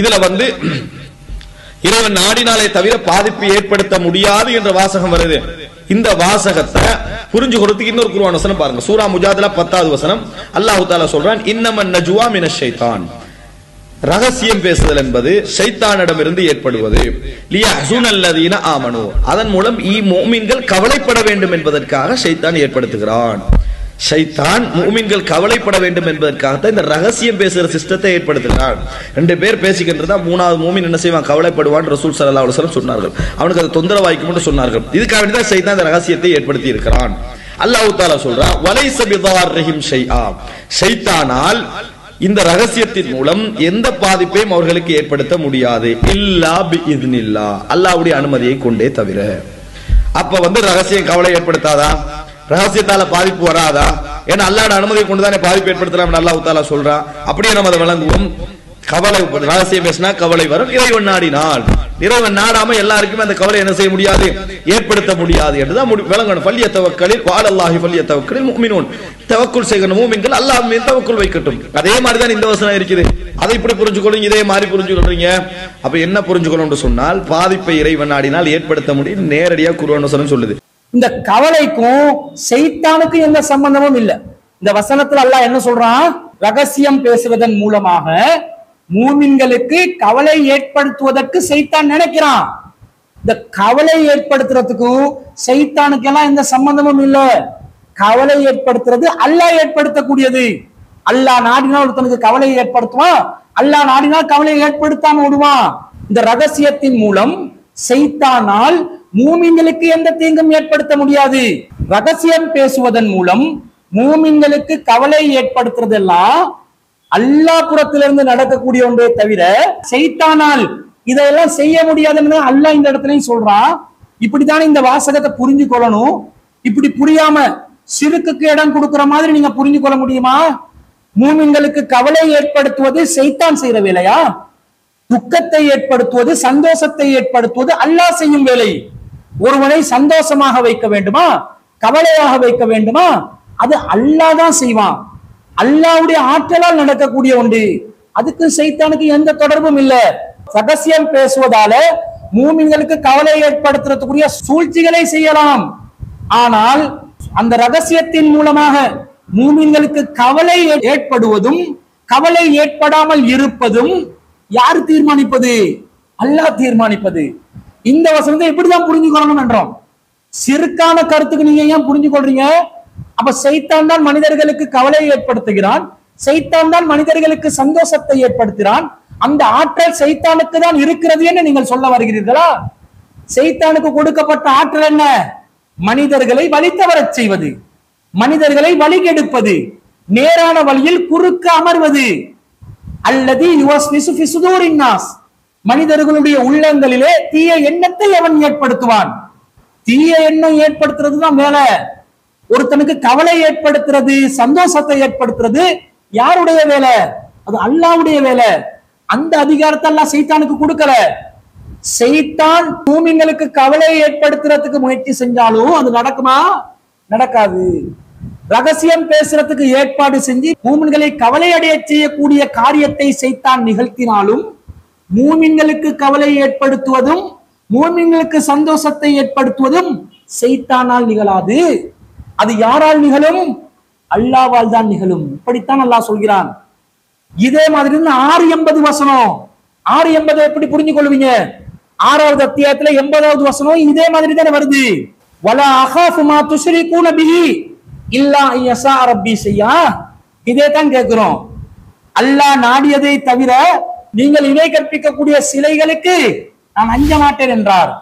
இதுல வந்து இறைவன் நாடினாலே தவிர பாதிப்பு ஏற்படுத்த முடியாது என்ற வாசகம் வருது. இந்த வாசகத்தை புரிஞ்சு கொடுத்துக்கு இன்னொரு குருவான வசனம் பாருங்க. சூரா முஜாதுல பத்தாவது வசனம். அல்லாஹு தாலா சொல்றான் இன்னமன் நஜுவா மின ஷைத்தான். ரகசியம் பேசுதல் என்பது ஷைத்தானிடமிருந்து ஏற்படுவது. லியஹ்சுன் அல்லதீன ஆமனு. அதன் மூலம் ஈ மோமின்கள் கவலைப்பட வேண்டும் என்பதற்காக ஷைத்தான் ஏற்படுத்துகிறான். ஷைத்தான் மூமின்கள் கவலைப்பட வேண்டும் என்பதற்காகத்தான் இந்த ரகசியம் பேசுகிற சிஸ்டத்தை ஏற்படுத்துகிறான். ரெண்டு பேர் பேசிக்கின்றதா மூணாவது மூமின் என்ன செய்வான்? கவலைப்படுவான் ரசூல் சல்லா அலுவலம் சொன்னார்கள். அவனுக்கு அது தொந்தரவாய்க்கும் சொன்னார்கள். இதுக்காக வேண்டி தான் ஷைத்தான் இந்த ரகசியத்தை ஏற்படுத்தி இருக்கிறான். அல்லாஹ் தாலா சொல்றான் வலைச பிதார்ரிஹிம் ஷைஆ. ஷைத்தானால் இந்த ரகசியத்தின் மூலம் எந்த பாதிப்பையும் அவர்களுக்கு ஏற்படுத்த முடியாது. இல்லா பி இத்னில்லா அல்லாஹ்வுடைய அனுமதியை கொண்டே தவிர. அப்ப வந்து ரகசியம் கவலை ஏற்படுத்தாதா? ரகசியத்தால பாதிப்பு வராதா? ஏன்னா அல்லாட அனுமதியை கொண்டுதானே பாதிப்பு ஏற்படுத்தலாம் அல்லாஹ் தாலா சொல்றான். அப்படியே நம்ம அதை விளங்குவோம் கவலை ரகசியம் பேசினா கவலை வரும். இறைவன் நாடினால் இறைவன் நாடாம எல்லாருக்குமே அந்த கவலை என்ன செய்ய முடியாது? ஏற்படுத்த முடியாது என்றுதான் விளங்கணும் பள்ளிய தவக்கலில் வால் பள்ளிய தவக்கலில் மூமினோன் தவக்குள் செய்யணும் மூமின்கள் அல்லாஹ் மீது தவக்குள் வைக்கட்டும். அதே மாதிரி தான் இந்த வசனம் இருக்குது. அதை இப்படி புரிஞ்சுக்கொள்ளுங்க இதே மாதிரி புரிஞ்சுக்கொள்றீங்க அப்ப என்ன புரிஞ்சுக்கணும்னு சொன்னால் பாதிப்பை இறைவன் நாடினால் ஏற்படுத்த முடியும். நேரடியா குருவான வசனம் சொல்லுது. இந்த கவலைக்கும் செய்தானுக்கும் எந்த சம்பந்தமும் இல்லை. இந்த வசனத்துல அல்லாஹ் என்ன சொல்றான்? ரகசியம் பேசுவதன் மூலமாக மூமின்களுக்கு கவலை ஏற்படுத்துவதற்கு செய்தான் நினைக்கிறான். இந்த கவலை ஏற்படுத்துறதுக்கும் செய்தானுக்கு எல்லாம் எந்த சம்பந்தமும் இல்லை. கவலை ஏற்படுத்துறது அல்லாஹ் ஏற்படுத்தக்கூடியது. அல்லாஹ் நாடினா ஒருத்தனுக்கு கவலை ஏற்படுத்துவான். அல்லா நாடினால் கவலையை ஏற்படுத்தாம விடுவான். இந்த ரகசியத்தின் மூலம் செய்தானால் மூமின்களுக்கு எந்த தீங்கும் ஏற்படுத்த முடியாது. ரகசியம் பேசுவதன் மூலம் மூமின்களுக்கு கவலை ஏற்படுத்துறதெல்லாம் அல்லாஹ் புறத்திலிருந்து நடக்கக்கூடிய ஒன்றே தவிர செய்தானால் இதெல்லாம் செய்ய முடியாதுன்னு அல்லாஹ் இந்த இடத்துலயும் சொல்றான் இப்படித்தானே இந்த வாசகத்தை புரிஞ்சு கொள்ளணும். இப்படி புரியாம சிறுக்குக்கு இடம் கொடுக்கிற மாதிரி நீங்க புரிஞ்சு கொள்ள முடியுமா? மூமின்களுக்கு கவலை ஏற்படுத்துவது செய்தான் செய்யற வேலையா? துக்கத்தை ஏற்படுத்துவது சந்தோஷத்தை ஏற்படுத்துவது அல்லாஹ் செய்யும் வேலை. ஒருவனை சந்தோஷமாக வைக்க வேண்டுமா? கவலையாக வைக்க வேண்டுமா? அது அல்லாஹ் தான் செய்வான். அல்லாவுடைய ஆற்றலால் நடக்கக்கூடிய ஒன்று. அதுக்கு சைத்தானுக்கு எந்த தொடர்பும் இல்ல. ரகசியம் பேசுவதால மூமின்களுக்கு கவலை ஏற்படுத்துறதுக்குரிய சூழ்ச்சிகளை செய்யலாம். ஆனால் அந்த ரகசியத்தின் மூலமாக மூமின்களுக்கு கவலை ஏ- ஏற்படுவதும் கவலை ஏற்படாமல் இருப்பதும் யார் தீர்மானிப்பது? அல்லாஹ் தீர்மானிப்பது. இந்த வசனத்தை இப்படிதான் புரிஞ்சுக்கொள்ளணும் என்றோம் சிறுக்கான கருத்துக்கு நீங்க ஏன் புரிஞ்சு கொள்றீங்க அப்ப சைத்தான் தான் மனிதர்களுக்கு கவலையை ஏற்படுத்துகிறான். சைத்தான் தான் மனிதர்களுக்கு சந்தோஷத்தை ஏற்படுத்துகிறான். அந்த ஆற்றல் சைத்தானுக்கு தான் இருக்கிறது என்று நீங்கள் சொல்ல வருகிறீர்களா? சைத்தானுக்கு கொடுக்கப்பட்ட ஆற்றல் என்ன? மனிதர்களை வழி தவறச் செய்வது. மனிதர்களை வழிகெடுப்பது. நேரான வழியில் குறுக்க அமர்வது. அல்லது யுவஸ்விசு ஃபி சுதூரின் நாஸ். மனிதர்களுடைய உள்ளங்களிலே தீய எண்ணத்தை அவன் ஏற்படுத்துவான். தீய எண்ணம் ஏற்படுத்துறது தான் வேலை. ஒருத்தனுக்கு கவலை ஏற்படுத்துறது சந்தோஷத்தை ஏற்படுத்துறது யாருடைய வேலை? அது அல்லாவுடைய வேலை. அந்த அதிகாரத்தை எல்லாம் சைத்தானுக்கு கொடுக்கல. செய்தான் பூமிங்களுக்கு கவலை ஏற்படுத்துறதுக்கு முயற்சி செஞ்சாலும் அது நடக்குமா? நடக்காது. ரகசியம் பேசுறதுக்கு ஏற்பாடு செஞ்சு பூமிகளை கவலை அடைய செய்யக்கூடிய காரியத்தை செய்தான் நிகழ்த்தினாலும் மூமின்களுக்கு கவலை ஏற்படுத்துவதும் மூமின்களுக்கு சந்தோஷத்தை ஏற்படுத்துவதும் செய்தானால் நிகழாது. அது யாரால் நிகழும்? அல்லாவால் தான் நிகழும். இப்படித்தான் அல்லாஹ் சொல்கிறான். இதே மாதிரி ஆறு எண்பது வசனம். ஆறு எண்பது எப்படி புரிஞ்சு கொள்வீங்க ஆறாவது அத்தியாயத்துல எண்பதாவது வசனம் இதே மாதிரி தானே வருது. வலா அகாஃபு மா துஷ்ரிகூன பிஹி இல்லா ஐயசா ரப்பி செய்யா இதே தான் கேட்கிறோம். அல்லாஹ் நாடியதை தவிர நீங்கள் இணை கற்பிக்கக்கூடிய சிலைகளுக்கு நான் அஞ்ச மாட்டேன் என்றார்.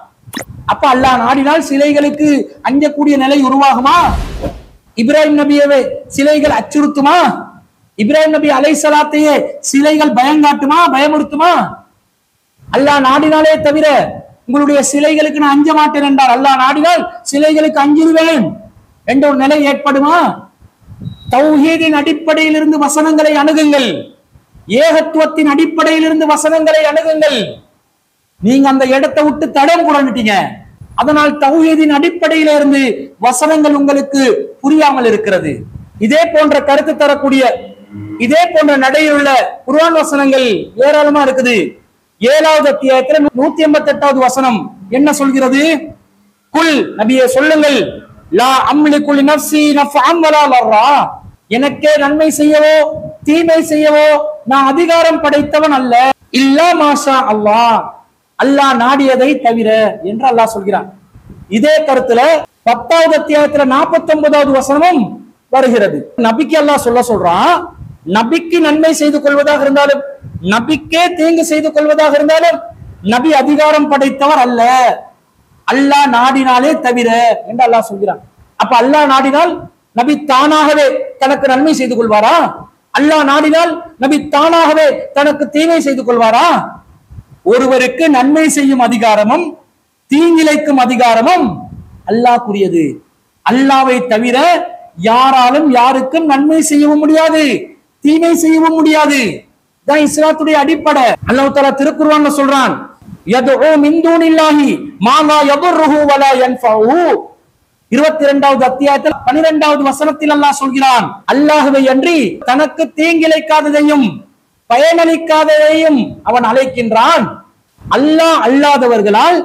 அப்ப அல்லாஹ் நாடினால் சிலைகளுக்கு அஞ்சக்கூடிய நிலை உருவாகுமா? இப்ராஹிம் நபியவே சிலைகள் அச்சுறுத்துமா? இப்ராஹிம் நபி அலை சலாத்தையே சிலைகள் பயங்காட்டுமா பயமுறுத்துமா? அல்லாஹ் நாடினாலே தவிர உங்களுடைய சிலைகளுக்கு நான் அஞ்ச மாட்டேன் என்றார். அல்லாஹ் நாடினால் சிலைகளுக்கு அஞ்சிருவேன் என்ற ஒரு நிலை ஏற்படுமா? தௌஹீதின் அடிப்படையில் இருந்து வசனங்களை அணுகுங்கள். ஏகத்துவத்தின் அடிப்படையில் இருந்து வசனங்களை அணுகுங்கள். நீங்க அந்த இடத்தை விட்டு தடம் புரண்டுட்டீங்க. அதனால் தௌஹீதின் அடிப்படையில இருந்து வசனங்கள் உங்களுக்கு புரியாமல் இருக்கிறது. இதே போன்ற கருத்து தரக்கூடிய இதே போன்ற நடையில் உள்ள குர்ஆன் வசனங்கள் ஏராளமா இருக்குது. ஏழாவது அத்தியாயத்துல நூத்தி எண்பத்தி எட்டாவது வசனம் என்ன சொல்கிறது? குல் நபியை சொல்லுங்கள். லா அம்லி குல் நஃப்சி நஃப்அன் அம்மலா வர்றா எனக்கே நன்மை செய்யவோ தீமை செய்யவோ நான் அதிகாரம் படைத்தவன் அல்ல. இல்லா மாஷா அல்லாஹ். அல்லாஹ் நாடியதை தவிர என்று அல்லாஹ் சொல்கிறான். இதே கருத்துல பத்தாவது அத்தியாயத்துல நாற்பத்தி ஒன்பதாவது வசனமும் வருகிறது. நபிக்கு அல்லாஹ் சொல்ல சொல்றான் நபிக்கு நன்மை செய்து கொள்வதாக இருந்தாலும் நபிக்கே தீங்கு செய்து கொள்வதாக இருந்தாலும் நபி அதிகாரம் படைத்தவர் அல்ல. அல்லாஹ் நாடினாலே தவிர என்று அல்லாஹ் சொல்கிறான். அப்ப அல்லாஹ் நாடினால் நபி தானாகவே தனக்கு நன்மை செய்து கொள்வாரா? அல்லாஹ் நாடினால் நபி தானாகவே தனக்கு தீமை செய்து கொள்வாரா? ஒருவருக்கு நன்மை செய்யும் அதிகாரமும் தீங்கிழைக்கும் அதிகாரமும் அல்லாஹ்க்குரியது அல்லாவை தவிர யாராலும் யாருக்கும் நன்மை செய்யவும் முடியாது தீமை செய்யவும் முடியாது. தான் இஸ்லாத்துடைய அடிப்படை. அல்லாஹ் தாலா திருக்குர்ஆன்ல சொல்றான் யதுஉ மின் தூனில்லாஹி மா லா யதுர்ருஹு வலா யன்ஃபஉஹு இருபத்தி இரண்டாவது அத்தியாயத்தில் பனிரெண்டாவது வசனத்தில் அல்லாஹ் சொல்கிறான் அல்லாஹுவை அன்றி தனக்கு தீங்கிழைக்காததையும் பயனளிக்காததையும் அவன் அழைக்கின்றான். அல்லாஹ் அல்லாதவர்களால்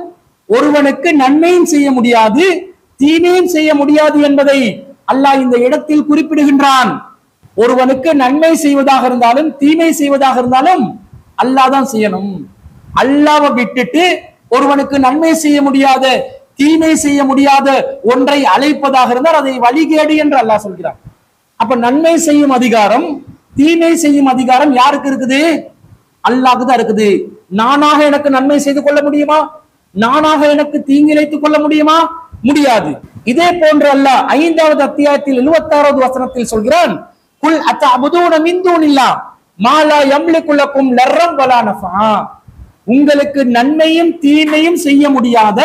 ஒருவனுக்கு நன்மையும் செய்ய முடியாது தீமையும் செய்ய முடியாது என்பதை அல்லாஹ் இந்த இடத்தில் குறிப்பிடுகின்றான். ஒருவனுக்கு நன்மை செய்வதாக இருந்தாலும் தீமை செய்வதாக இருந்தாலும் அல்லாஹ் தான் செய்யணும். அல்லாவை விட்டுட்டு ஒருவனுக்கு நன்மை செய்ய முடியாத தீமை செய்ய முடியாத ஒன்றை அழைப்பதாக இருந்தால் அதை வழிகேடு என்று அல்லாஹ் சொல்கிறான். அப்ப நன்மை செய்யும் அதிகாரம் தீமை செய்யும் அதிகாரம் யாருக்கு இருக்குது? அல்லாஹ்க்கு தான் இருக்குது. நானாக எனக்கு நன்மை செய்து கொள்ள முடியுமா? நானாக எனக்கு தீங்கிழைத்துக் கொள்ள முடியுமா? முடியாது. இதே போன்று அல்லாஹ் ஐந்தாவது அத்தியாயத்தில் எழுபத்தாறாவது வசனத்தில் சொல்கிறான் குல் அத்த அபுதூன மிந்தூனில்லா மாலா எம்லிக்குள்ளக்கும் லர்ரம் வலா உங்களுக்கு நன்மையும் தீமையும் செய்ய முடியாத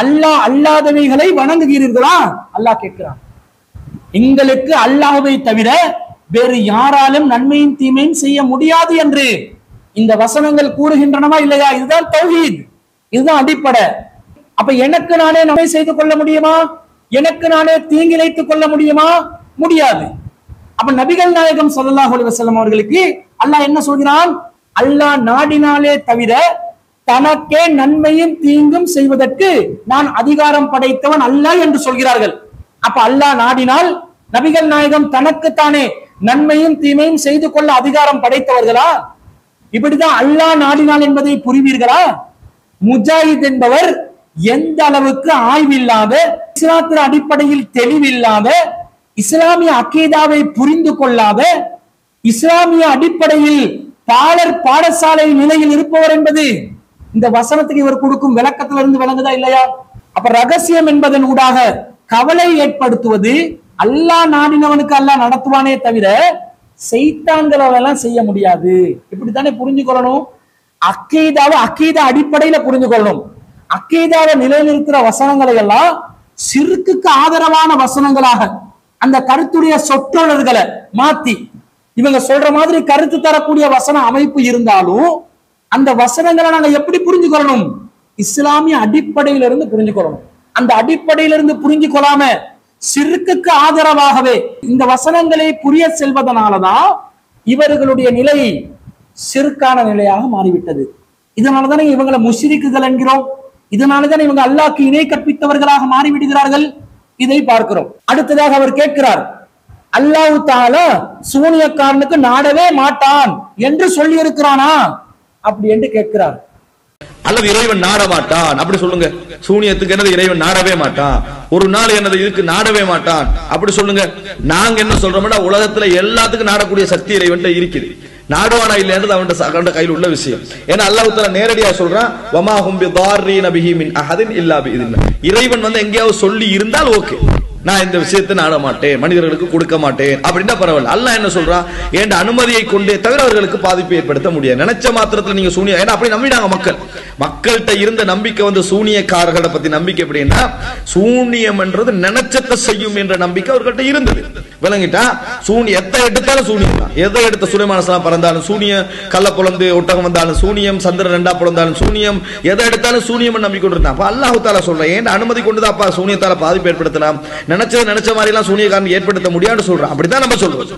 அல்லாஹ் அல்லாதவைகளை வணங்குகிறீர்களா? அல்லாஹ் கேட்கிறான். எங்களுக்கு அல்லாஹவை தவிர வேறு யாராலும் நன்மையும் தீமையும் செய்ய முடியாது என்று இந்த வசனங்கள் கூறுகின்றனவா இல்லையா? இதுதான் தௌஹீத். இதுதான் அடிப்படை. அப்ப எனக்கு நானே நன்மை செய்து கொள்ள முடியுமா? எனக்கு நானே தீங்கிழைத்துக் கொள்ள முடியுமா? முடியாது. அப்ப நபிகள் நாயகம் ஸல்லல்லாஹு அலைஹி வஸல்லம் அவர்களுக்கு அல்லாஹ் என்ன சொல்கிறான்? அல்லாஹ் நாடினாலே தவிர தனக்கே நன்மையும் தீங்கும் செய்வதற்கு நான் அதிகாரம் படைத்தவன் அல்ல என்று சொல்கிறார்கள். அப்ப அல்லாஹ் நாடினால் நபிகள் நாயகம் தனக்குத்தானே நன்மையும் தீமையும் செய்து கொள்ள அதிகாரம் படைத்தவர்களா? இப்படிதான் அல்லாஹ் நாடினால் என்பதை புரிவீர்களா? முஜாஹித் என்பவர் எந்த அளவுக்கு ஆய்வில்லாத இஸ்லாத்தின் அடிப்படையில் தெளிவில்லாத இஸ்லாமிய அக்கீதாவை புரிந்து கொள்ளாத இஸ்லாமிய அடிப்படையில் பாலர் பாடசாலை நிலையில் இருப்பவர் என்பது இந்த வசனத்துக்கு இவர் கொடுக்கும் விளக்கத்திலிருந்து விளங்குதா இல்லையா? அப்ப ரகசியம் என்பதன் ஊடாக கவலை ஏற்படுத்துவது அல்லா நாடினவனுக்கு அல்லா நடத்துவானே தவிர செய்தான்களெல்லாம் செய்ய முடியாது. இப்படித்தானே புரிஞ்சுக்கொள்ளணும் அக்கீதாவை அக்கீதா அடிப்படையில புரிந்து கொள்ளணும். அக்கீதாவை நிலைநிறுத்துற வசனங்களை எல்லாம் சிறுக்குக்கு ஆதரவான வசனங்களாக அந்த கருத்துடைய சொற்றொடர்களை மாத்தி இவங்க சொல்ற மாதிரி கருத்து தரக்கூடிய வசன அமைப்பு இருந்தாலும் அந்த வசனங்களை நாங்க எப்படி புரிஞ்சுக்கொள்ளணும்? இஸ்லாமிய அடிப்படையில இருந்து புரிஞ்சுக்கொள்ளணும். அந்த அடிப்படையில இருந்து புரிஞ்சு கொள்ளாம சிறுக்குக்கு ஆதரவாகவே இந்த வசனங்களை புரிய செல்வதனாலதான் இவர்களுடைய நிலை சிறுக்கான நிலையாக மாறிவிட்டது. இதனாலதானே இவங்களை முஷிரிக்குகள் என்கிறோம். இதனாலதானே இவங்க அல்லாக்கு இணை கற்பித்தவர்களாக மாறிவிடுகிறார்கள். இதை பார்க்கிறோம். அடுத்ததாக அவர் கேட்கிறார் அல்லாஹ் தால சூனியக்காரனுக்கு நாடவே மாட்டான் என்று சொல்லி இருக்கிறானா அப்படி என்று கேட்கிறார். அல்லது இறைவன் நாட மாட்டான். அப்படி சொல்லுங்க. சூனியத்துக்கு என்னது? இறைவன் நாடவே மாட்டான். ஒரு நாள் என்னது? இதுக்கு நாடவே மாட்டான். அப்படி சொல்லுங்க. நாங்க என்ன சொல்றோம்னா உலகத்துல எல்லாத்துக்கும் நாடக்கூடிய சக்தி இறைவன் இருக்குது. நாடுவானா இல்லைன்றது அவன் அவன் கையில் உள்ள விஷயம். ஏன்னா அல்லாஹ் தஆலா நேரடியா சொல்றான் வமா ஹும்பி பிதார்ரீன பிஹி மின் அஹதின் இல்லா இறைவன் வந்து எங்கேயாவது சொல்லி இருந்தால் ஓகே. நான் இந்த விஷயத்தை நாட மாட்டேன் மனிதர்களுக்கு கொடுக்க மாட்டேன். அப்படின்னா பரவாயில்ல. அல்லாஹ் என்ன சொல்றான் என் அனுமதியை கொண்டே தவிர அவர்களுக்கு பாதிப்பை ஏற்படுத்த முடியாது. நினைச்ச மாத்திரத்தில் நீங்க சூனியம் ஏன்னா அப்படி நம்பினாங்க மக்கள். மக்கள்கிட்ட இருந்த நம்பிக்கை வந்து சூனியக்காரர்களை பத்தி நம்பிக்கை எப்படின்னா சூனியம் என்றது நினைச்சத்தை செய்யும் என்ற நம்பிக்கை அவர்கள்ட்ட இருந்தது. விளங்கிட்டா? சூனி எத்தை எடுத்தாலும் சூனியம் தான். எதை எடுத்த சுலைமானசலாம் பறந்தாலும் சூனியம். கள்ள புலந்து ஒட்டகம் வந்தாலும் சூனியம். சந்திரன் ரெண்டா பிறந்தாலும் சூனியம். எதை எடுத்தாலும் சூனியம் நம்பிக்கொண்டிருந்தான் அப்ப அல்லாஹு தாலா சொல்றேன் ஏன் அனுமதி கொண்டுதான் அப்பா சூனியத்தால பாதிப்பு ஏற்படுத்தலாம்? நினைச்சது நினைச்ச மாதிரி எல்லாம் சூனியக்காரன் ஏற்படுத்த முடியாதுன்னு சொல்றான். அப்படிதான் நம்ம சொல்றோம்.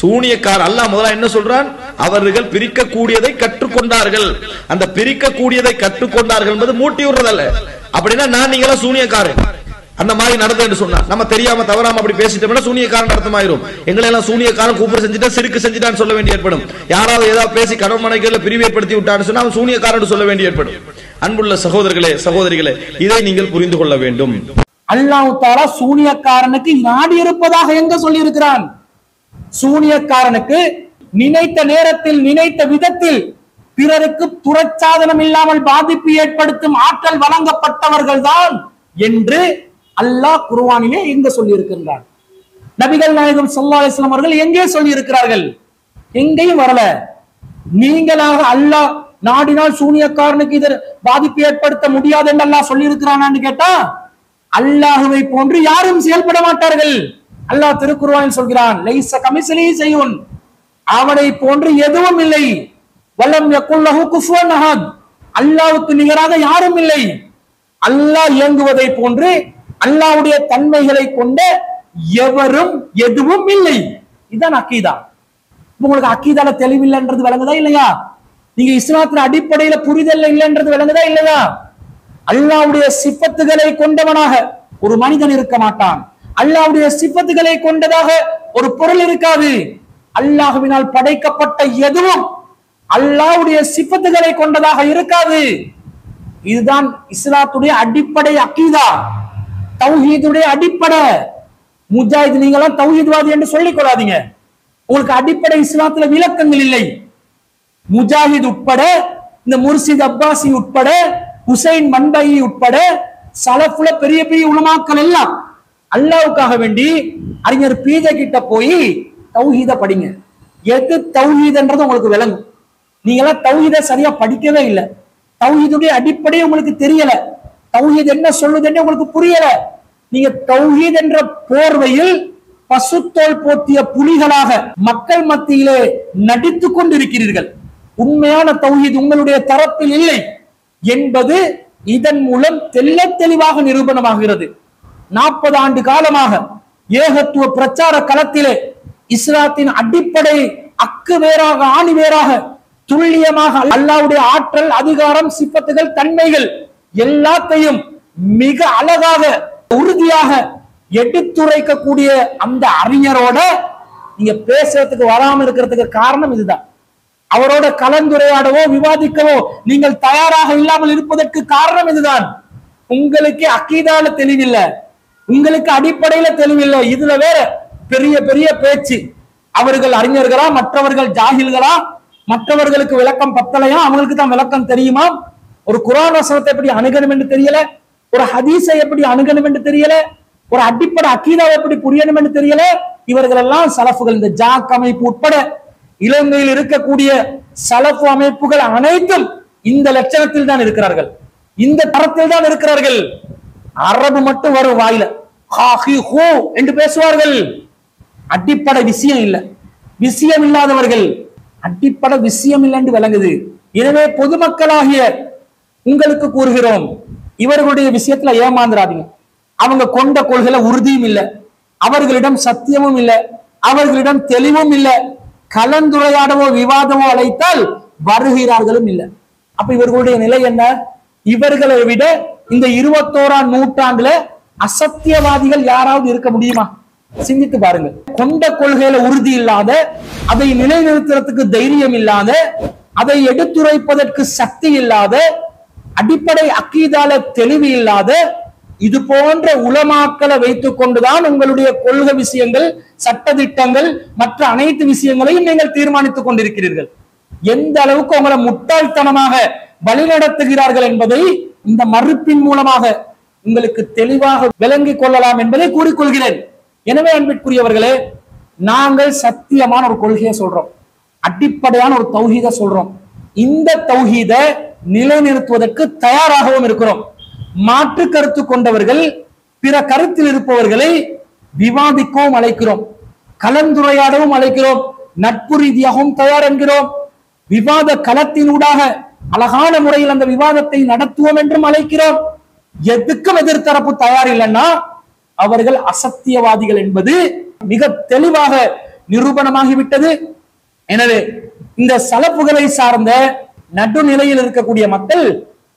சூனியக்கார் அல்லாஹ் முதல்ல என்ன சொல்றான்? அவர்கள் பிரிக்கக்கூடியதை கற்றுக்கொண்டார்கள். அந்த பிரிக்கக்கூடியதை கற்றுக்கொண்டார்கள் என்பது மூட்டி விடுறதல்ல. அப்படின்னா நான் நீங்களா சூனியக்காரன். அந்த மாதிரி நடந்ததுன்னு சொன்னா நம்ம தெரியாம தவறாம அப்படி பேசிட்டோம்னா சூனியக்காரன் அர்த்தமாயிரும். எங்களை எல்லாம் சூனியக்காரன் கூப்பிட செஞ்சுட்டா சிறுக்கு செஞ்சுட்டான்னு சொல்ல வேண்டி ஏற்படும். யாராவது ஏதாவது பேசி கடன் மனைகளை பிரிவு ஏற்படுத்தி விட்டான்னு சொன்னா அவன் சூனியக்காரன் சொல்ல வேண்டி ஏற்படும். அன்புள்ள சகோதரர்களே சகோதரிகளே இதை நீங்கள் புரிந்து கொள்ள வேண்டும். அல்லாஹ் தாலா சூனியக்காரனுக்கு நாடி இருப்பதாக எங்க சொல்லி இருக்கிறான் சூனியக்காரனுக்கு நினைத்த நேரத்தில் நினைத்த விதத்தில் பிறருக்கு துரச்சாதனம் இல்லாமல் பாதிப்பு ஏற்படுத்தும் ஆற்றல் வழங்கப்பட்டவர்கள் தான் என்று அல்லாஹ் குருவானிலே எங்க சொல்லி இருக்கின்றான் நபிகள் நாயகம் ஸல்லல்லாஹு அலைஹி அவர்கள் எங்கே சொல்லி இருக்கிறார்கள் எங்கேயும் வரல. நீங்களாக அல்லாஹ் நாடினால் சூனியக்காரனுக்கு இது பாதிப்பு ஏற்படுத்த முடியாது என்று அல்லாஹ் சொல்லி இருக்கிறானான்னு கேட்டா அல்லாஹுவை போன்று யாரும் செயல்பட மாட்டார்கள். அல்லாஹ் திருக்குர்ஆனில் சொல்கிறான் லைச கமிஸ்லி செய்யும் அவனை போன்று எதுவும் இல்லை. வல்லம் யக்குல்லஹு குஃபுவன் அஹத். அல்லாஹ்வுக்கு நிகராக யாரும் இல்லை. அல்லாஹ் இயங்குவதை போன்று அல்லாஹ்வுடைய தன்மைகளை கொண்ட எவரும் எதுவும் இல்லை. இதுதான் அக்கீதா உங்களுக்கு அக்கீதால தெளிவில்லைன்றது விளங்குதா இல்லையா? நீங்க இஸ்லாத்தின் அடிப்படையில புரிதல் இல்லைன்றது விளங்குதா இல்லையா? அல்லாஹ்வுடைய சிப்பத்துகளை கொண்டவனாக ஒரு மனிதன் இருக்க மாட்டான். அல்லாவுடைய சிப்பத்துகளை கொண்டதாக ஒரு பொருள் இருக்காது. அல்லாஹுவினால் படைக்கப்பட்ட எதுவும் அல்லாவுடைய சிப்பத்துகளை கொண்டதாக இருக்காது. இதுதான் இஸ்லாத்துடைய அடிப்படை அக்கீதா தௌஹீதுடைய அடிப்படை. முஜாஹித் நீங்களாம் தௌஹீத்வாதி என்று சொல்லிக் கொள்ளாதீங்க உங்களுக்கு அடிப்படை இஸ்லாத்துல விளக்கங்கள் இல்லை. முஜாஹித் உட்பட இந்த முர்ஷித் அப்பாசி உட்பட ஹுசைன் மன்பை உட்பட சலஃபுல பெரிய பெரிய உலமாக்கள் எல்லாம் அல்லாவுக்காக வேண்டி அறிஞர் பீஜ கிட்ட போய் தௌஹீத படிங்க. எது தௌஹீதுன்றது உங்களுக்கு விளங்கும். நீங்களாம் தௌஹீத சரியா படிக்கவே இல்லை. தௌஹீதுடைய அடிப்படையே உங்களுக்கு தெரியல. தௌஹீத் என்ன சொல்லுதுன்னு உங்களுக்கு புரியல. நீங்க தௌஹீத் என்ற போர்வையில் பசுத்தோல் போத்திய புலிகளாக மக்கள் மத்தியிலே நடித்து கொண்டிருக்கிறீர்கள். உண்மையான தௌஹீத் உங்களுடைய தரப்பில் இல்லை. என்பது இதன் மூலம் தெல்ல தெளிவாக நிரூபணமாகிறது. நாற்பது ஆண்டு காலமாக ஏகத்துவ பிரச்சார களத்திலே இஸ்லாத்தின் அடிப்படை அக்கு வேறாக ஆணி வேறாக துல்லியமாக அல்லாவுடைய ஆற்றல் அதிகாரம் சிப்பத்துகள் தன்மைகள் எல்லாத்தையும் மிக அழகாக உறுதியாக எடுத்துரைக்கக்கூடிய அந்த அறிஞரோட நீங்க பேசுறதுக்கு வராம இருக்கிறதுக்கு காரணம் இதுதான். அவரோட கலந்துரையாடவோ விவாதிக்கவோ நீங்கள் தயாராக இல்லாமல் இருப்பதற்கு காரணம் இதுதான். உங்களுக்கு அக்கீதால தெளிவில்லை. உங்களுக்கு அடிப்படையில தெளிவில்லை. இதுல வேற பெரிய பெரிய பேச்சு. அவர்கள் அறிஞர்களா மற்றவர்கள் ஜாகில்களா? மற்றவர்களுக்கு விளக்கம் பத்தலையா? அவங்களுக்கு தான் விளக்கம் தெரியுமா? ஒரு குரான் வசனத்தை எப்படி அணுகணும் என்று தெரியல? ஒரு ஹதீஸை எப்படி அணுகணும் என்று தெரியல? ஒரு அடிப்படை அக்கீதாவை எப்படி புரியணும் என்று தெரியல? இவர்கள் எல்லாம் சலஃபுகள். இந்த ஜாக் அமைப்பு உட்பட இலங்கையில் இருக்கக்கூடிய சலப்பு அமைப்புகள் அனைத்தும் இந்த லட்சணத்தில் தான் இருக்கிறார்கள். இந்த தரத்தில் தான் இருக்கிறார்கள். அரபு மட்டும் வரும் வாயில. ஹி, என்று பேசுவார்கள். அடிப்படை விஷயம் இல்லை. விஷயம் இல்லாதவர்கள் அடிப்படை விஷயம் இல்லை என்று விளங்குது. எனவே பொதுமக்களாகிய உங்களுக்கு கூறுகிறோம் இவர்களுடைய விஷயத்துல ஏமாந்துராதீங்க அவங்க கொண்ட கொள்கையில உறுதியும் இல்லை. அவர்களிடம் சத்தியமும் இல்லை. அவர்களிடம் தெளிவும் இல்லை. கலந்துரையாடவோ விவாதமோ அழைத்தால் வருகிறார்களும் இல்லை. அப்ப இவர்களுடைய நிலை என்ன? இவர்களை விட இந்த இருபத்தோராம் நூற்றாண்டுல அசத்தியவாதிகள் யாராவது இருக்க முடியுமா? சிந்தித்து பாருங்க கொண்ட கொள்கையில உறுதி இல்லாத அதை நிலைநிறுத்துறதுக்கு தைரியம் இல்லாத அதை எடுத்துரைப்பதற்கு சக்தி இல்லாத அடிப்படை அக்கீதால தெளிவு இல்லாத இது போன்ற உளமாக்களை வைத்துக் கொண்டுதான் உங்களுடைய கொள்கை விஷயங்கள் சட்ட திட்டங்கள் மற்ற அனைத்து விஷயங்களையும் நீங்கள் தீர்மானித்துக் கொண்டிருக்கிறீர்கள். எந்த அளவுக்கு உங்களை முட்டாள்தனமாக வழிநடத்துகிறார்கள் என்பதை இந்த மறுப்பின் மூலமாக உங்களுக்கு தெளிவாக விளங்கிக் கொள்ளலாம் என்பதை கூறிக்கொள்கிறேன். எனவே அன்பிற்குரியவர்களே நாங்கள் சத்தியமான ஒரு கொள்கையை சொல்றோம். அடிப்படையான ஒரு தௌஹீத சொல்றோம். இந்த தௌஹீத நிலைநிறுத்துவதற்கு தயாராகவும் இருக்கிறோம். மாற்று கருத்து கொண்டவர்கள் பிற கருத்தில் இருப்பவர்களை விவாதிக்கவும் அழைக்கிறோம் கலந்துரையாடவும் அழைக்கிறோம் நட்பு ரீதியாகவும் தயார் என்கிறோம். விவாத களத்தினூடாக அழகான முறையில் அந்த விவாதத்தை நடத்துவோம் என்றும் அழைக்கிறோம். எதுக்கும் எதிர்த்தரப்பு தயார் இல்லைன்னா அவர்கள் அசத்தியவாதிகள் என்பது மிக தெளிவாக நிரூபணமாகிவிட்டது. எனவே இந்த சலப்புகளை சார்ந்த நடுநிலையில் இருக்கக்கூடிய மக்கள்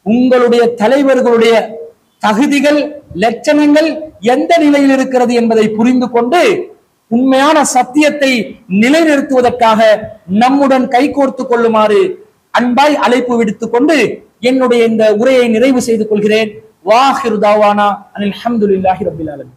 உங்களுடைய தலைவர்களுடைய தகுதிகள் லட்சணங்கள் எந்த நிலையில் இருக்கிறது என்பதை புரிந்து கொண்டு உண்மையான சத்தியத்தை நிலைநிறுத்துவதற்காக நம்முடன் கைகோர்த்து கொள்ளுமாறு அன்பாய் அழைப்பு விடுத்துக் கொண்டு என்னுடைய இந்த உரையை நிறைவு செய்து கொள்கிறேன். வாஹிரு தாவானா. அனில் அஹமதுல்லாஹி ரபில் ஆலமி